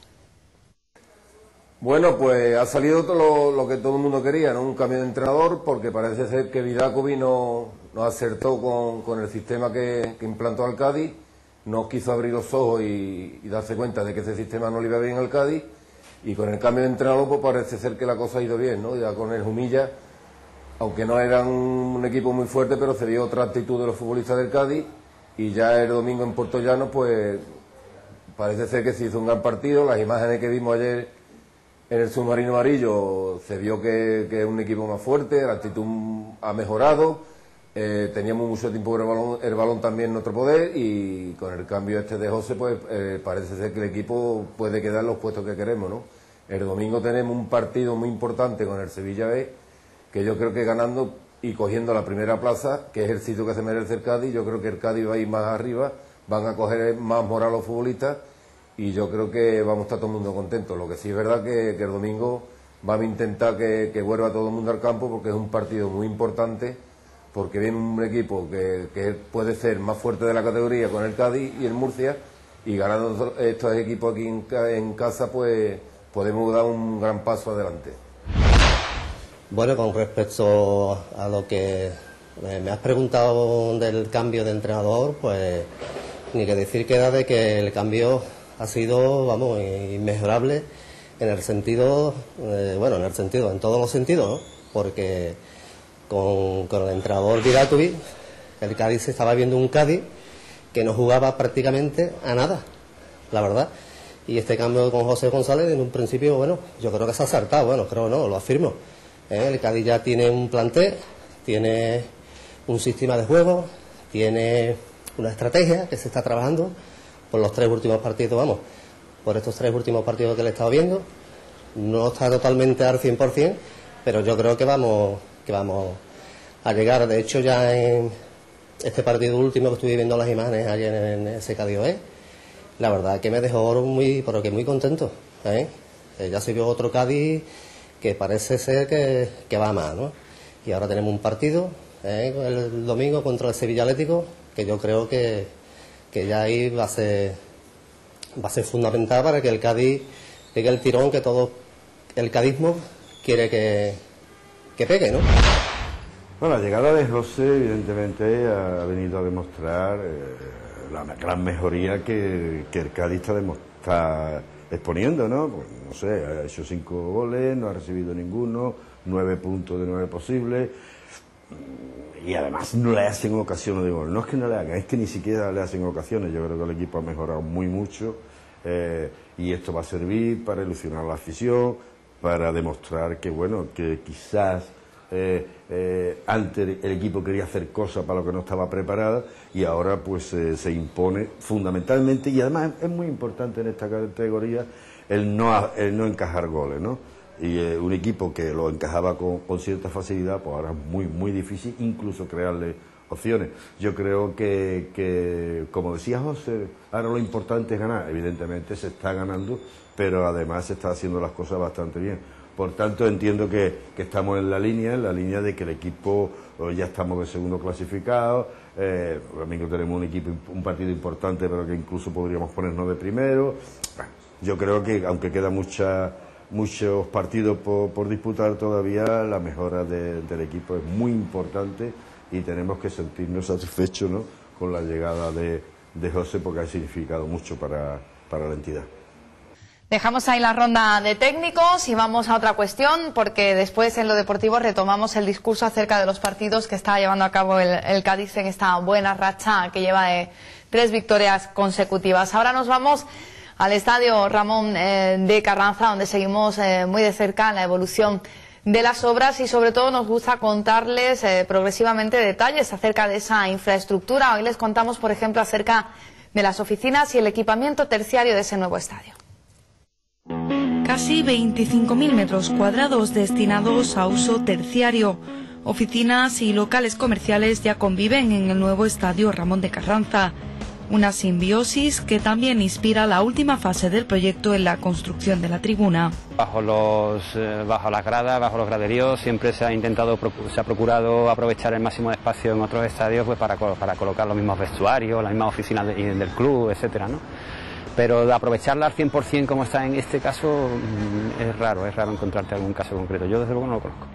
Bueno, pues ha salido todo lo, que todo el mundo quería, ¿no? Un cambio de entrenador, porque parece ser que Vidacovi no, no acertó con, el sistema que, que implantó al Cádiz no quiso abrir los ojos y, darse cuenta de que ese sistema no le iba bien al Cádiz y con el cambio de entrenador pues parece ser que la cosa ha ido bien, ¿no? Ya con el Humilla, aunque no eran un equipo muy fuerte, pero se vio otra actitud de los futbolistas del Cádiz y ya el domingo en Puerto Llano pues parece ser que se hizo un gran partido, las imágenes que vimos ayer en el submarino amarillo se vio que es un equipo más fuerte, la actitud ha mejorado eh, teníamos mucho tiempo el balón, el balón también en nuestro poder y con el cambio este de José, pues eh, parece ser que el equipo puede quedar los puestos que queremos, ¿no? El domingo tenemos un partido muy importante con el Sevilla B, que yo creo que ganando y cogiendo la primera plaza, que es el sitio que se merece el Cádiz, yo creo que el Cádiz va a ir más arriba, van a coger más moral los futbolistas y yo creo que vamos a estar todo el mundo contento. Lo que sí es verdad que, el domingo vamos a intentar que vuelva todo el mundo al campo porque es un partido muy importante porque viene un equipo que, puede ser más fuerte de la categoría con el Cádiz y el Murcia, y ganando estos equipos aquí en, en casa, pues podemos dar un gran paso adelante. Bueno, con respecto a lo que me has preguntado del cambio de entrenador, pues ni que decir queda de que el cambio ha sido, vamos, inmejorable en el sentido, eh, bueno, en el sentido, en todos los sentidos. Porque con, con el entrenador Viratubi, el Cádiz estaba viendo un Cádiz que no jugaba prácticamente a nada, la verdad. Y este cambio con José González, en un principio, bueno, yo creo que se ha acertado, bueno, creo no, lo afirmo. ¿eh? El Cádiz ya tiene un plantel, tiene un sistema de juego, tiene una estrategia que se está trabajando por los tres últimos partidos, vamos, por estos tres últimos partidos que le he estado viendo. No está totalmente al 100%, pero yo creo que vamos, que vamos a llegar. De hecho, ya en este partido último que estuve viendo las imágenes ayer en ese Cádiz ¿eh? la verdad que me dejó muy, pero que muy contento. ¿eh? Eh, ya se vio otro Cádiz que parece ser que, que va más, ¿no? Y ahora tenemos un partido ¿eh? el domingo contra el Sevilla Atlético que yo creo que, que ya ahí va a ser va a ser fundamental para que el Cádiz pegue el tirón que todo el cadismo quiere que, que pegue, ¿no? Bueno, la llegada de José, evidentemente, ha venido a demostrar eh, la gran mejoría que, que el Cádiz está, exponiendo, ¿no? Pues, no sé, ha hecho cinco goles, no ha recibido ninguno, nueve puntos de nueve posibles. Y además no le hacen ocasiones de gol. No es que no le hagan, es que ni siquiera le hacen ocasiones. Yo creo que el equipo ha mejorado muy mucho eh, y esto va a servir para ilusionar a la afición, para demostrar que, bueno, que quizás eh, eh, antes el equipo quería hacer cosas para lo que no estaba preparada y ahora pues eh, se impone fundamentalmente y además es muy importante en esta categoría el no, el no encajar goles, ¿no? Y eh, un equipo que lo encajaba con, con cierta facilidad, pues ahora es muy, muy difícil incluso crearle opciones. Yo creo que, que, como decía José, ahora lo importante es ganar. Evidentemente se está ganando, pero además se está haciendo las cosas bastante bien. Por tanto, entiendo que, que estamos en la línea, en la línea de que el equipo ya estamos de segundo clasificado. Eh, tenemos un equipo, un partido importante, pero que incluso podríamos ponernos de primero. Yo creo que, aunque queda mucha, muchos partidos por, por disputar todavía, la mejora de- del equipo es muy importante y tenemos que sentirnos satisfechos con la llegada de, de José porque ha significado mucho para, para la entidad. Dejamos ahí la ronda de técnicos y vamos a otra cuestión, porque después en lo deportivo retomamos el discurso acerca de los partidos que está llevando a cabo el, el Cádiz en esta buena racha que lleva de tres victorias consecutivas. Ahora nos vamos al estadio Ramón eh, de Carranza, donde seguimos eh, muy de cerca la evolución de las obras y sobre todo nos gusta contarles eh, progresivamente detalles acerca de esa infraestructura. Hoy les contamos, por ejemplo, acerca de las oficinas y el equipamiento terciario de ese nuevo estadio. Casi 25.000 metros cuadrados destinados a uso terciario. Oficinas y locales comerciales ya conviven en el nuevo estadio Ramón de Carranza. Una simbiosis que también inspira la última fase del proyecto en la construcción de la tribuna. Bajo, los, eh, bajo las gradas, bajo los graderíos, siempre se ha intentado, se ha procurado aprovechar el máximo de espacio en otros estadios pues para, para colocar los mismos vestuarios, las mismas oficinas de- del club, etcétera, ¿no? Pero de aprovecharla al 100% como está en este caso mm, es raro, es raro encontrarte algún caso concreto. Yo desde luego no lo conozco.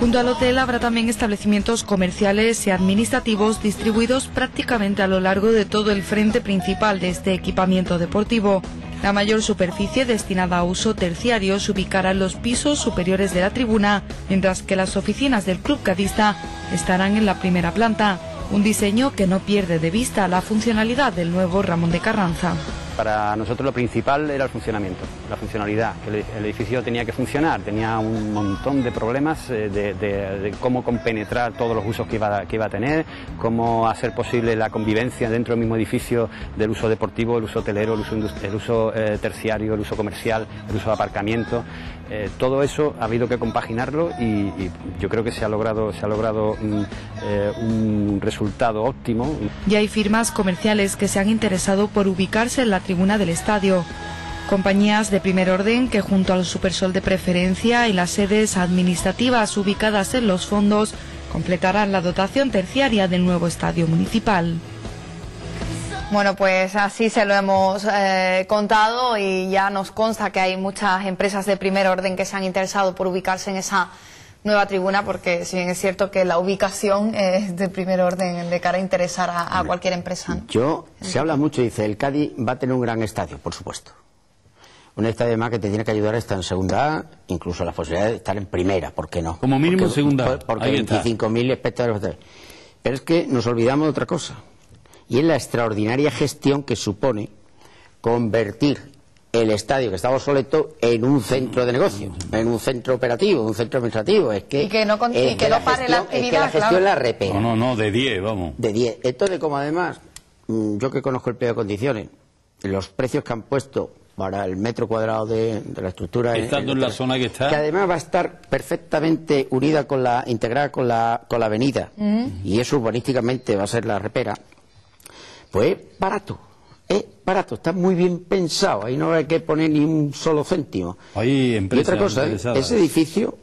Junto al hotel habrá también establecimientos comerciales y administrativos distribuidos prácticamente a lo largo de todo el frente principal de este equipamiento deportivo. La mayor superficie destinada a uso terciario se ubicará en los pisos superiores de la tribuna, mientras que las oficinas del club cadista estarán en la primera planta. Un diseño que no pierde de vista la funcionalidad del nuevo Ramón de Carranza. Para nosotros lo principal era el funcionamiento, la funcionalidad. que El, edificio tenía que funcionar, tenía un montón de problemas eh, de, de- cómo compenetrar todos los usos que iba, que iba a tener, cómo hacer posible la convivencia dentro del mismo edificio del uso deportivo, el uso hotelero, el uso, el uso eh, terciario, el uso comercial, el uso de aparcamiento. Eh, todo eso ha habido que compaginarlo y, yo creo que se ha logrado, se ha logrado mm, eh, un resultado óptimo. Ya hay firmas comerciales que se han interesado por ubicarse en la tribuna del estadio. Compañías de primer orden que junto al Supersol de preferencia y las sedes administrativas ubicadas en los fondos completarán la dotación terciaria del nuevo estadio municipal. Bueno, pues así se lo hemos eh, contado y ya nos consta que hay muchas empresas de primer orden que se han interesado por ubicarse en esa nueva tribuna, porque si bien es cierto que la ubicación es de primer orden de cara a interesar a, a cualquier empresa. ¿no? Yo, se habla mucho, dice, el Cádiz va a tener un gran estadio, por supuesto. Un estadio además que te tiene que ayudar a estar en segunda A, incluso la posibilidad de estar en primera, ¿por qué no? Como mínimo Porque- segunda A. por- Porque está. 25.000 espectadores. Pero es que nos olvidamos de otra cosa, y es la extraordinaria gestión que supone convertir el estadio que estaba obsoleto en un centro de negocio, en un centro operativo, un centro administrativo. Es que, Y que no, con- y es que no pare la gestión- es que actividad, la gestión claro. la repera No, no, no, de 10, vamos. de 10. Entonces, como además, mm, yo que conozco el pliego de condiciones, los precios que han puesto para el metro cuadrado de, de la estructura... Estando en la zona que está. Que además va a estar perfectamente unida con la, integrada con la, con la avenida, y eso urbanísticamente va a ser la repera, pues es barato. Es barato, está muy bien pensado, ahí no hay que poner ni un solo céntimo. Hay Y empresas otra cosa, ¿eh? ese edificio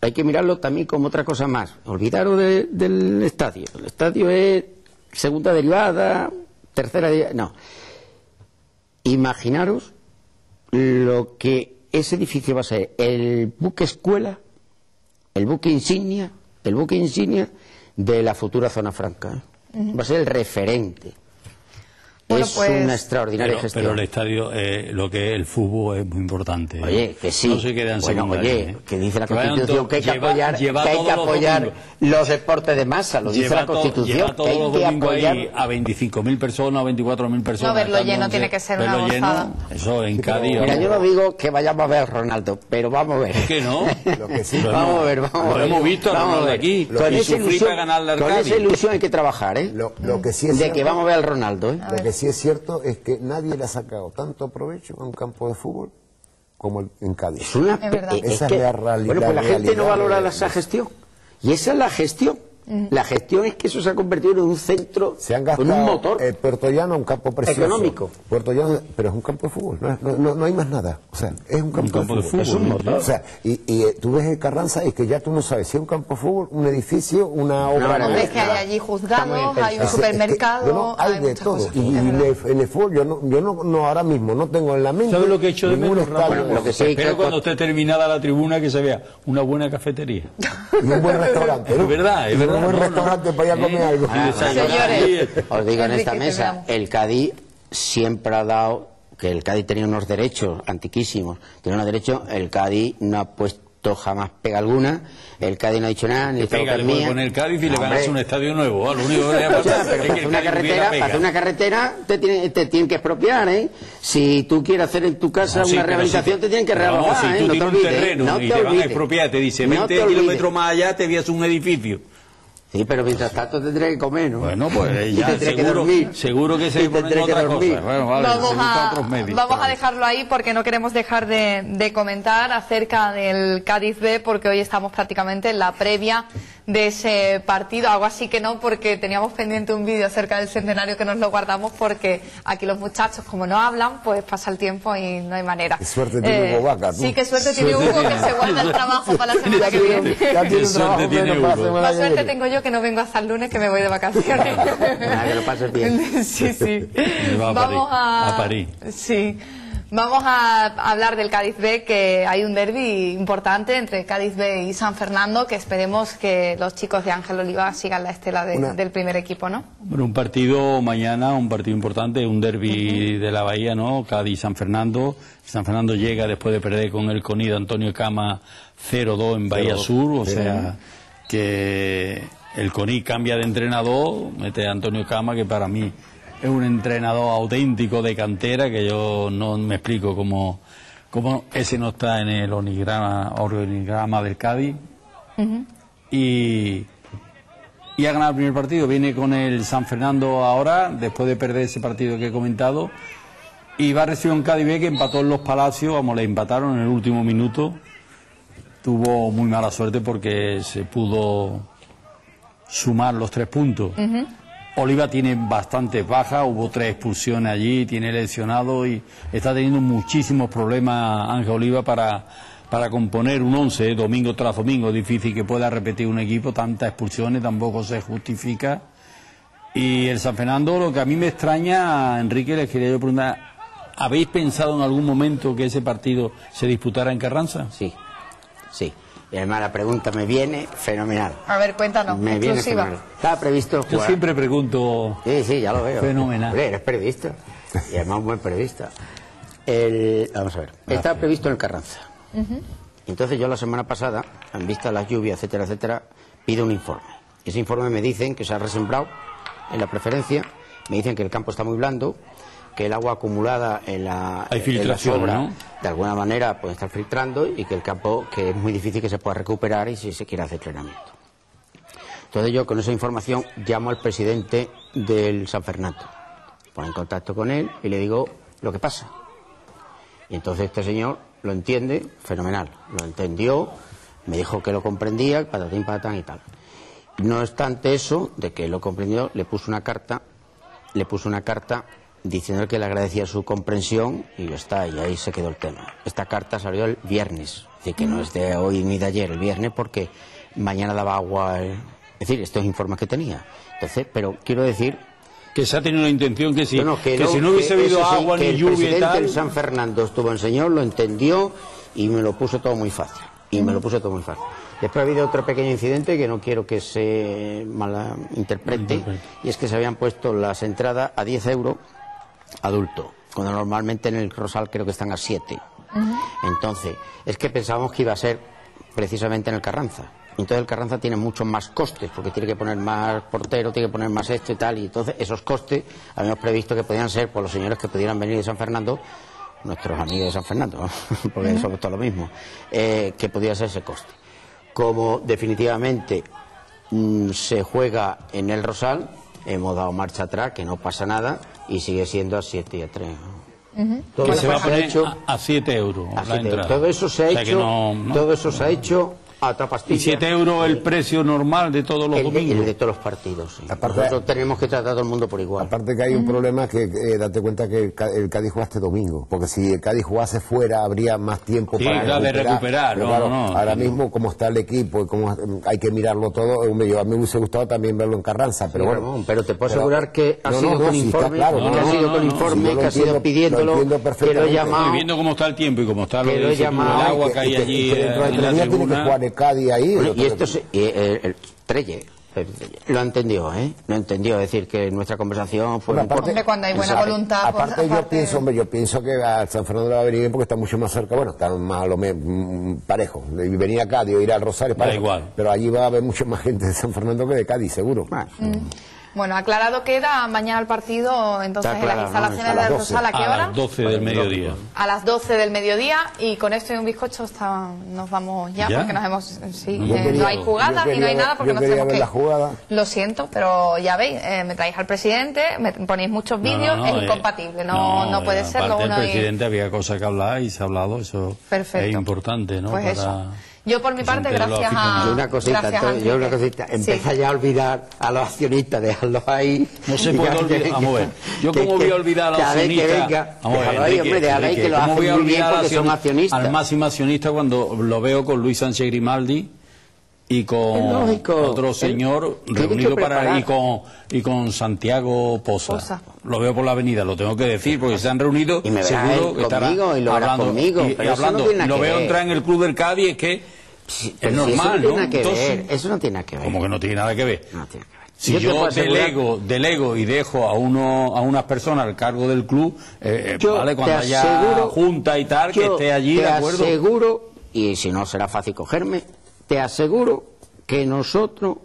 hay que mirarlo también como otra cosa más. Olvidaros de- del estadio. El estadio es segunda derivada, tercera derivada. No. Imaginaros lo que ese edificio va a ser el buque escuela, el buque insignia, el buque insignia de la futura zona franca. ¿eh? Va a ser el referente. Bueno, es pues- una extraordinaria Pero, gestión. pero el estadio, eh, lo que es el fútbol es muy importante. ¿eh? Oye, que sí. No se queda en bueno, oye, ¿eh? que dice la Constitución que hay que lleva- apoyar, lleva que hay que los apoyar domingos. los deportes de masa, lo dice Lleva la Constitución, lleva que todos hay los apoyar. ahí a 25.000 personas, a 24.000 personas. No, verlo lleno en- tiene que ser verlo una lleno, gozada. Eso en Cádiz. Mira, yo no digo que vayamos a ver a Ronaldo, pero vamos a ver. ¿Por qué no? Lo que sí, Lo vamos a ver, vamos lo a ver. hemos visto a Vamos Ronaldo ver. aquí. Con esa ilusión, hay que trabajar, ¿eh? Lo, lo que sí es de que vamos a ver al Ronaldo, ¿eh? Sí es cierto es que nadie le ha sacado tanto provecho a un campo de fútbol como el- en Cádiz. Es una Es verdad. Esa es que- la realidad- Bueno, pues la gente no valora de- la- esa gestión. Y esa es la gestión. La gestión es que eso se ha convertido en un centro Se han con gastado un motor. eh, Puerto Llano un campo precioso. Económico. Puerto Llano, pero es un campo de fútbol, no, no- no- no hay más nada. O sea, es un campo, campo de fútbol, Es un ¿no? motor. O sea, y, y, eh, tú ves el Carranza y que ya tú no sabes si es un campo de fútbol, un edificio, una obra. Hombre, es que hay allí juzgados, hay un Es- es que, supermercado, no, no, hay, de todo. cosas. Y, y verdad. le- en el fútbol yo no, yo no, no ahora mismo no tengo en la mente. ¿Sabe lo que he hecho de menos, de- Lo que sí Espero que- cuando esté terminada la tribuna que se vea una buena cafetería. y un buen restaurante. ¿no? Es verdad, es Y verdad. Un buen no, no. restaurante para ir a comer ¿Eh? algo. Desayunar Señores. Os digo en esta mesa, el Cádiz siempre ha dado que el Cádiz tenía unos derechos antiquísimos, tenía unos derechos, el Cádiz no ha puesto jamás pega alguna, el Cádiz no ha dicho nada, ni Que pega, le mía. poner Cádiz y le Hombre, ganas un estadio nuevo. Lo único que le o sea, pasa pero es para que hacer el una Cádiz carretera, hacer una carretera te, tiene- te tienen que expropiar, ¿eh? Si tú quieres hacer en tu casa No, sí, una rehabilitación si te tienen que realojar, si ¿eh? tú No te tienes un olvides, terreno no y te te van a olvides. expropiar, te dice No 20 te olvides. kilómetros más allá te vías un edificio. Sí, pero mientras tanto tendré que comer, ¿no? Bueno, pues Y ya tendré que seguro, dormir. seguro que se Y tendré que otra dormir. cosa. Bueno, vale, Vamos se buscan a, otros medios. vamos a dejarlo ahí porque no queremos dejar de, de comentar acerca del Cádiz B porque hoy estamos prácticamente en la previa de ese partido. Algo así que no porque teníamos pendiente un vídeo acerca del centenario que nos lo guardamos porque aquí los muchachos como no hablan pues pasa el tiempo y no hay manera. Qué suerte tiene Hugo Vaca, tú. Sí, qué suerte tiene Suerte Hugo que tiene. se guarda el trabajo para la semana que viene. Ya tiene Qué un trabajo suerte tiene menos para la Hugo. semana Más que suerte viene. tengo yo que no vengo hasta el lunes que me voy de vacaciones. Nada, que lo pases bien. sí, sí. Me va a Vamos París, a, a París. Sí. Vamos a hablar del Cádiz B, que hay un derby importante entre Cádiz B y San Fernando, que esperemos que los chicos de Ángel Oliva sigan la estela de- Una- del primer equipo, ¿no? Bueno, un partido mañana, un partido importante, un derby de la Bahía, ¿no? Cádiz-San Fernando. San Fernando llega después de perder con el Conido Antonio Cama 0-2 en Bahía 0-2. Sur, o sea que el CONI cambia de entrenador, mete a Antonio Cama, que para mí es un entrenador auténtico de cantera, que yo no me explico cómo, cómo ese no está en el organigrama, organigrama del Cádiz. Y, y ha ganado el primer partido. Viene con el San Fernando ahora, después de perder ese partido que he comentado. Y va a recibir un Cádiz B que empató en los Palacios, vamos, le empataron en el último minuto. Tuvo muy mala suerte porque se pudo sumar los tres puntos. Oliva tiene bastantes bajas, hubo tres expulsiones allí, tiene lesionado y está teniendo muchísimos problemas Ángel Oliva para, para componer un once domingo tras domingo, difícil que pueda repetir un equipo, tantas expulsiones tampoco se justifica. Y el San Fernando, lo que a mí me extraña, Enrique, les quería yo preguntar, ¿habéis pensado en algún momento que ese partido se disputara en Carranza? Sí, sí. Y además la pregunta me viene fenomenal. A ver, cuéntanos, Me viene exclusiva. fenomenal. Estaba previsto Yo siempre pregunto. Sí, sí, ya lo veo. Fenomenal. Hombre, eres periodista. Y además un buen periodista. El- vamos a ver. Estaba previsto en el Carranza. Entonces yo la semana pasada, en vista de las lluvias, etcétera, etcétera, pido un informe. Ese informe me dicen que se ha resembrado en la preferencia, me dicen que el campo está muy blando, que el agua acumulada en la, Hay en la sobra, ¿no? de alguna manera puede estar filtrando y que el campo que es muy difícil que se pueda recuperar y si se quiere hacer entrenamiento. Entonces yo con esa información llamo al presidente del San Fernando, pongo en contacto con él y le digo lo que pasa. Y entonces este señor lo entiende, fenomenal, lo entendió, me dijo que lo comprendía, patatín, patatán y tal. No obstante eso, de que lo comprendió, le puso una carta, le puso una carta diciendo que le agradecía su comprensión y ya está, y ahí se quedó el tema. Esta carta salió el viernes, es decir, que no es de hoy ni de ayer, el viernes, porque mañana daba agua, eh, es decir, estos informes que tenía. Entonces, pero quiero decir Que se ha tenido la intención que si, que no, si no hubiese que habido sí, agua que ni el y presidente tal. del San Fernando estuvo en señor, lo entendió y me lo puso todo muy fácil. Y me lo puso todo muy fácil. Después ha habido otro pequeño incidente que no quiero que se malinterprete, y es que se habían puesto las entradas a 10 euros adulto, cuando normalmente en el Rosal creo que están a 7. Entonces, es que pensábamos que iba a ser precisamente en el Carranza. Entonces el Carranza tiene muchos más costes, porque tiene que poner más portero, tiene que poner más esto y tal, y entonces esos costes habíamos previsto que podían ser por los señores que pudieran venir de San Fernando, nuestros amigos de San Fernando, ¿no? porque Ujú. somos todos lo mismo, eh, que podía ser ese coste. Como definitivamente mm, se juega en el Rosal, hemos dado marcha atrás, que no pasa nada, y sigue siendo a 7 y a 3. Todo que eso se va a poner hecho- a- a 7 euros a la siete entrada. Todo eso se ha O sea que hecho, no- no- todo eso se ha hecho a otra pastilla. Y 7 euros el precio normal de todos los El domingos. el de todos los partidos, sí. Nosotros tenemos que tratar a todo el mundo por igual. Aparte que hay un problema que, eh, date cuenta que el, el Cádiz juega este domingo, porque si el Cádiz jugase fuera habría más tiempo Sí, para claro, de recuperar, Pero no, claro, no, no, ahora sí. mismo como está el equipo y como hay que mirarlo todo, yo a mí me hubiese gustado también verlo en Carranza, pero Sí, bueno. Ramón, pero te puedo asegurar que ha No, sido con informe, claro, que no, ha sido no, con no, informe, que ha sido pidiéndolo, que lo he llamado. Y viendo cómo está el tiempo y cómo está lo Que que lo he dices tú, llamado, el agua que- hay que- allí de en la tribuna. El Cádiz ahí. Bueno, el y esto y, eh, el Trelle lo entendió, ¿eh? Lo entendió, es decir, que nuestra conversación fue Bueno, un poco- Hombre, cuando hay buena Exacto. voluntad, pues, Aparte, yo pienso, hombre, yo pienso que a San Fernando le va a venir bien porque está mucho más cerca, bueno, está más a lo me- mm, parejo. Y venir a Cádiz o ir al Rosario, Da parejo. igual. Pero allí va a haber mucha más gente de San Fernando que de Cádiz, seguro. Bueno, aclarado queda mañana el partido, entonces Está en las ¿no? instalaciones A del 12. Rosal, ¿a qué A hora? las 12 del mediodía. A las 12 del mediodía y con esto y un bizcocho está- nos vamos ya, ¿Ya? porque nos hemos... Sí, Yo eh, quería- no hay jugadas yo y no hay quería- nada porque nos quería tenemos ver que la jugada. Lo siento, pero ya veis, eh, me traéis al presidente, me ponéis muchos No, vídeos, no, es eh, incompatible, no, no, puede eh, ser lo uno del y... presidente había cosas que hablar y se ha hablado, eso Perfecto. es importante, ¿no? Pues Para... eso. Yo por mi parte, gracias a... Yo una cosita, entonces, yo una cosita, empezá ya a olvidar a los accionistas, dejarlos ahí. No se puede olvidar, vamos a ver. Yo que- como voy a olvidar a los que accionistas, venga, vamos a ver, ahí, hombre, déjalo ahí Enrique, que lo ¿cómo hacen voy a muy bien olvidar al porque son accioni- accionistas. Al máximo accionista cuando lo veo con Luis Sánchez Grimaldi y con lógico. otro señor reunido para y con y con Santiago Poza. Poza. Lo veo por la avenida, lo tengo que decir porque se han reunido Y me seguro que estará conmigo y lo hablando conmigo, y, no lo veo ver. entrar en el club del Cádiz es que es normal, eso no tiene que Entonces, ver, eso no tiene nada que ver. como que no tiene nada que ver. No tiene que ver. Si Yo delego, delego y dejo a uno a unas personas al cargo del club, eh, eh, Yo vale, cuando te haya aseguro- junta y tal, que esté allí, te ¿de acuerdo? aseguro, y si no será fácil cogerme, te aseguro que nosotros,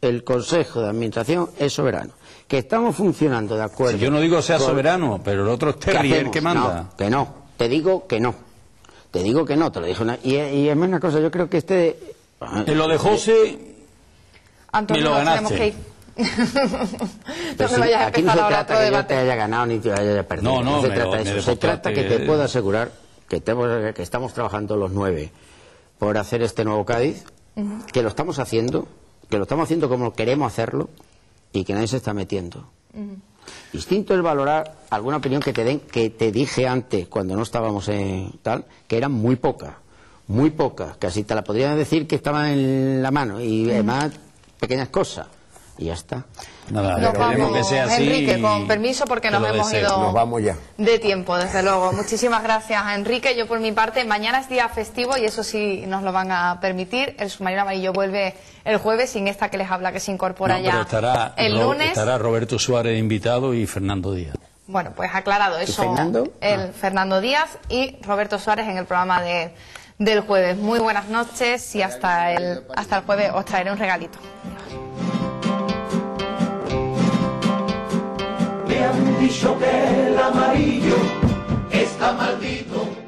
el Consejo de Administración, es soberano. Que estamos funcionando de acuerdo. Si yo no digo sea soberano, pero el otro es ¿Qué Terrier que manda. No, que no. Te digo que no. Te digo que no, te lo dije una... Y, y es más una cosa, yo creo que este... En lo de José, Antonio, Me lo ganaste. que ir. Pero no si me vayas a aquí no se ahora trata que yo debate. te haya ganado ni te haya perdido. No, no, se me trata lo- de me eso. Se trata demostraste que te que- puedo asegurar que, te- que estamos trabajando los nueve por hacer este nuevo Cádiz, que lo estamos haciendo, que lo estamos haciendo como queremos hacerlo y que nadie se está metiendo. Distinto es valorar alguna opinión que te den, que te dije antes, cuando no estábamos en tal, que eran muy pocas. muy pocas, casi te la podrían decir que estaban en la mano y además pequeñas cosas y ya está. Nada, Nos vamos, que sea así. Enrique, con permiso, porque que nos hemos desee. ido Nos vamos ya. de tiempo, desde luego. Muchísimas gracias, Enrique. Yo, por mi parte, mañana es día festivo y eso sí nos lo van a permitir. El submarino amarillo vuelve el jueves sin esta que les habla, que se incorpora No, ya pero estará, el Ro- lunes. estará Roberto Suárez invitado y Fernando Díaz. Bueno, pues aclarado eso. Fernando? El Fernando Díaz y Roberto Suárez en el programa de, del jueves. Muy buenas noches y hasta el, hasta el jueves os traeré un regalito. Me han dicho que el amarillo está maldito.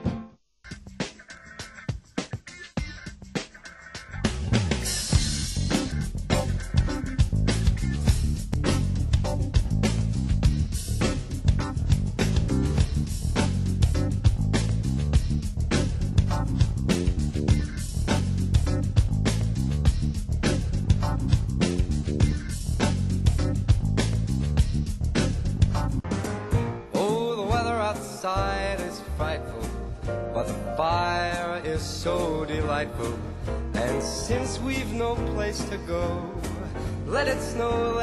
So delightful. And since we've no place to go, let it snow.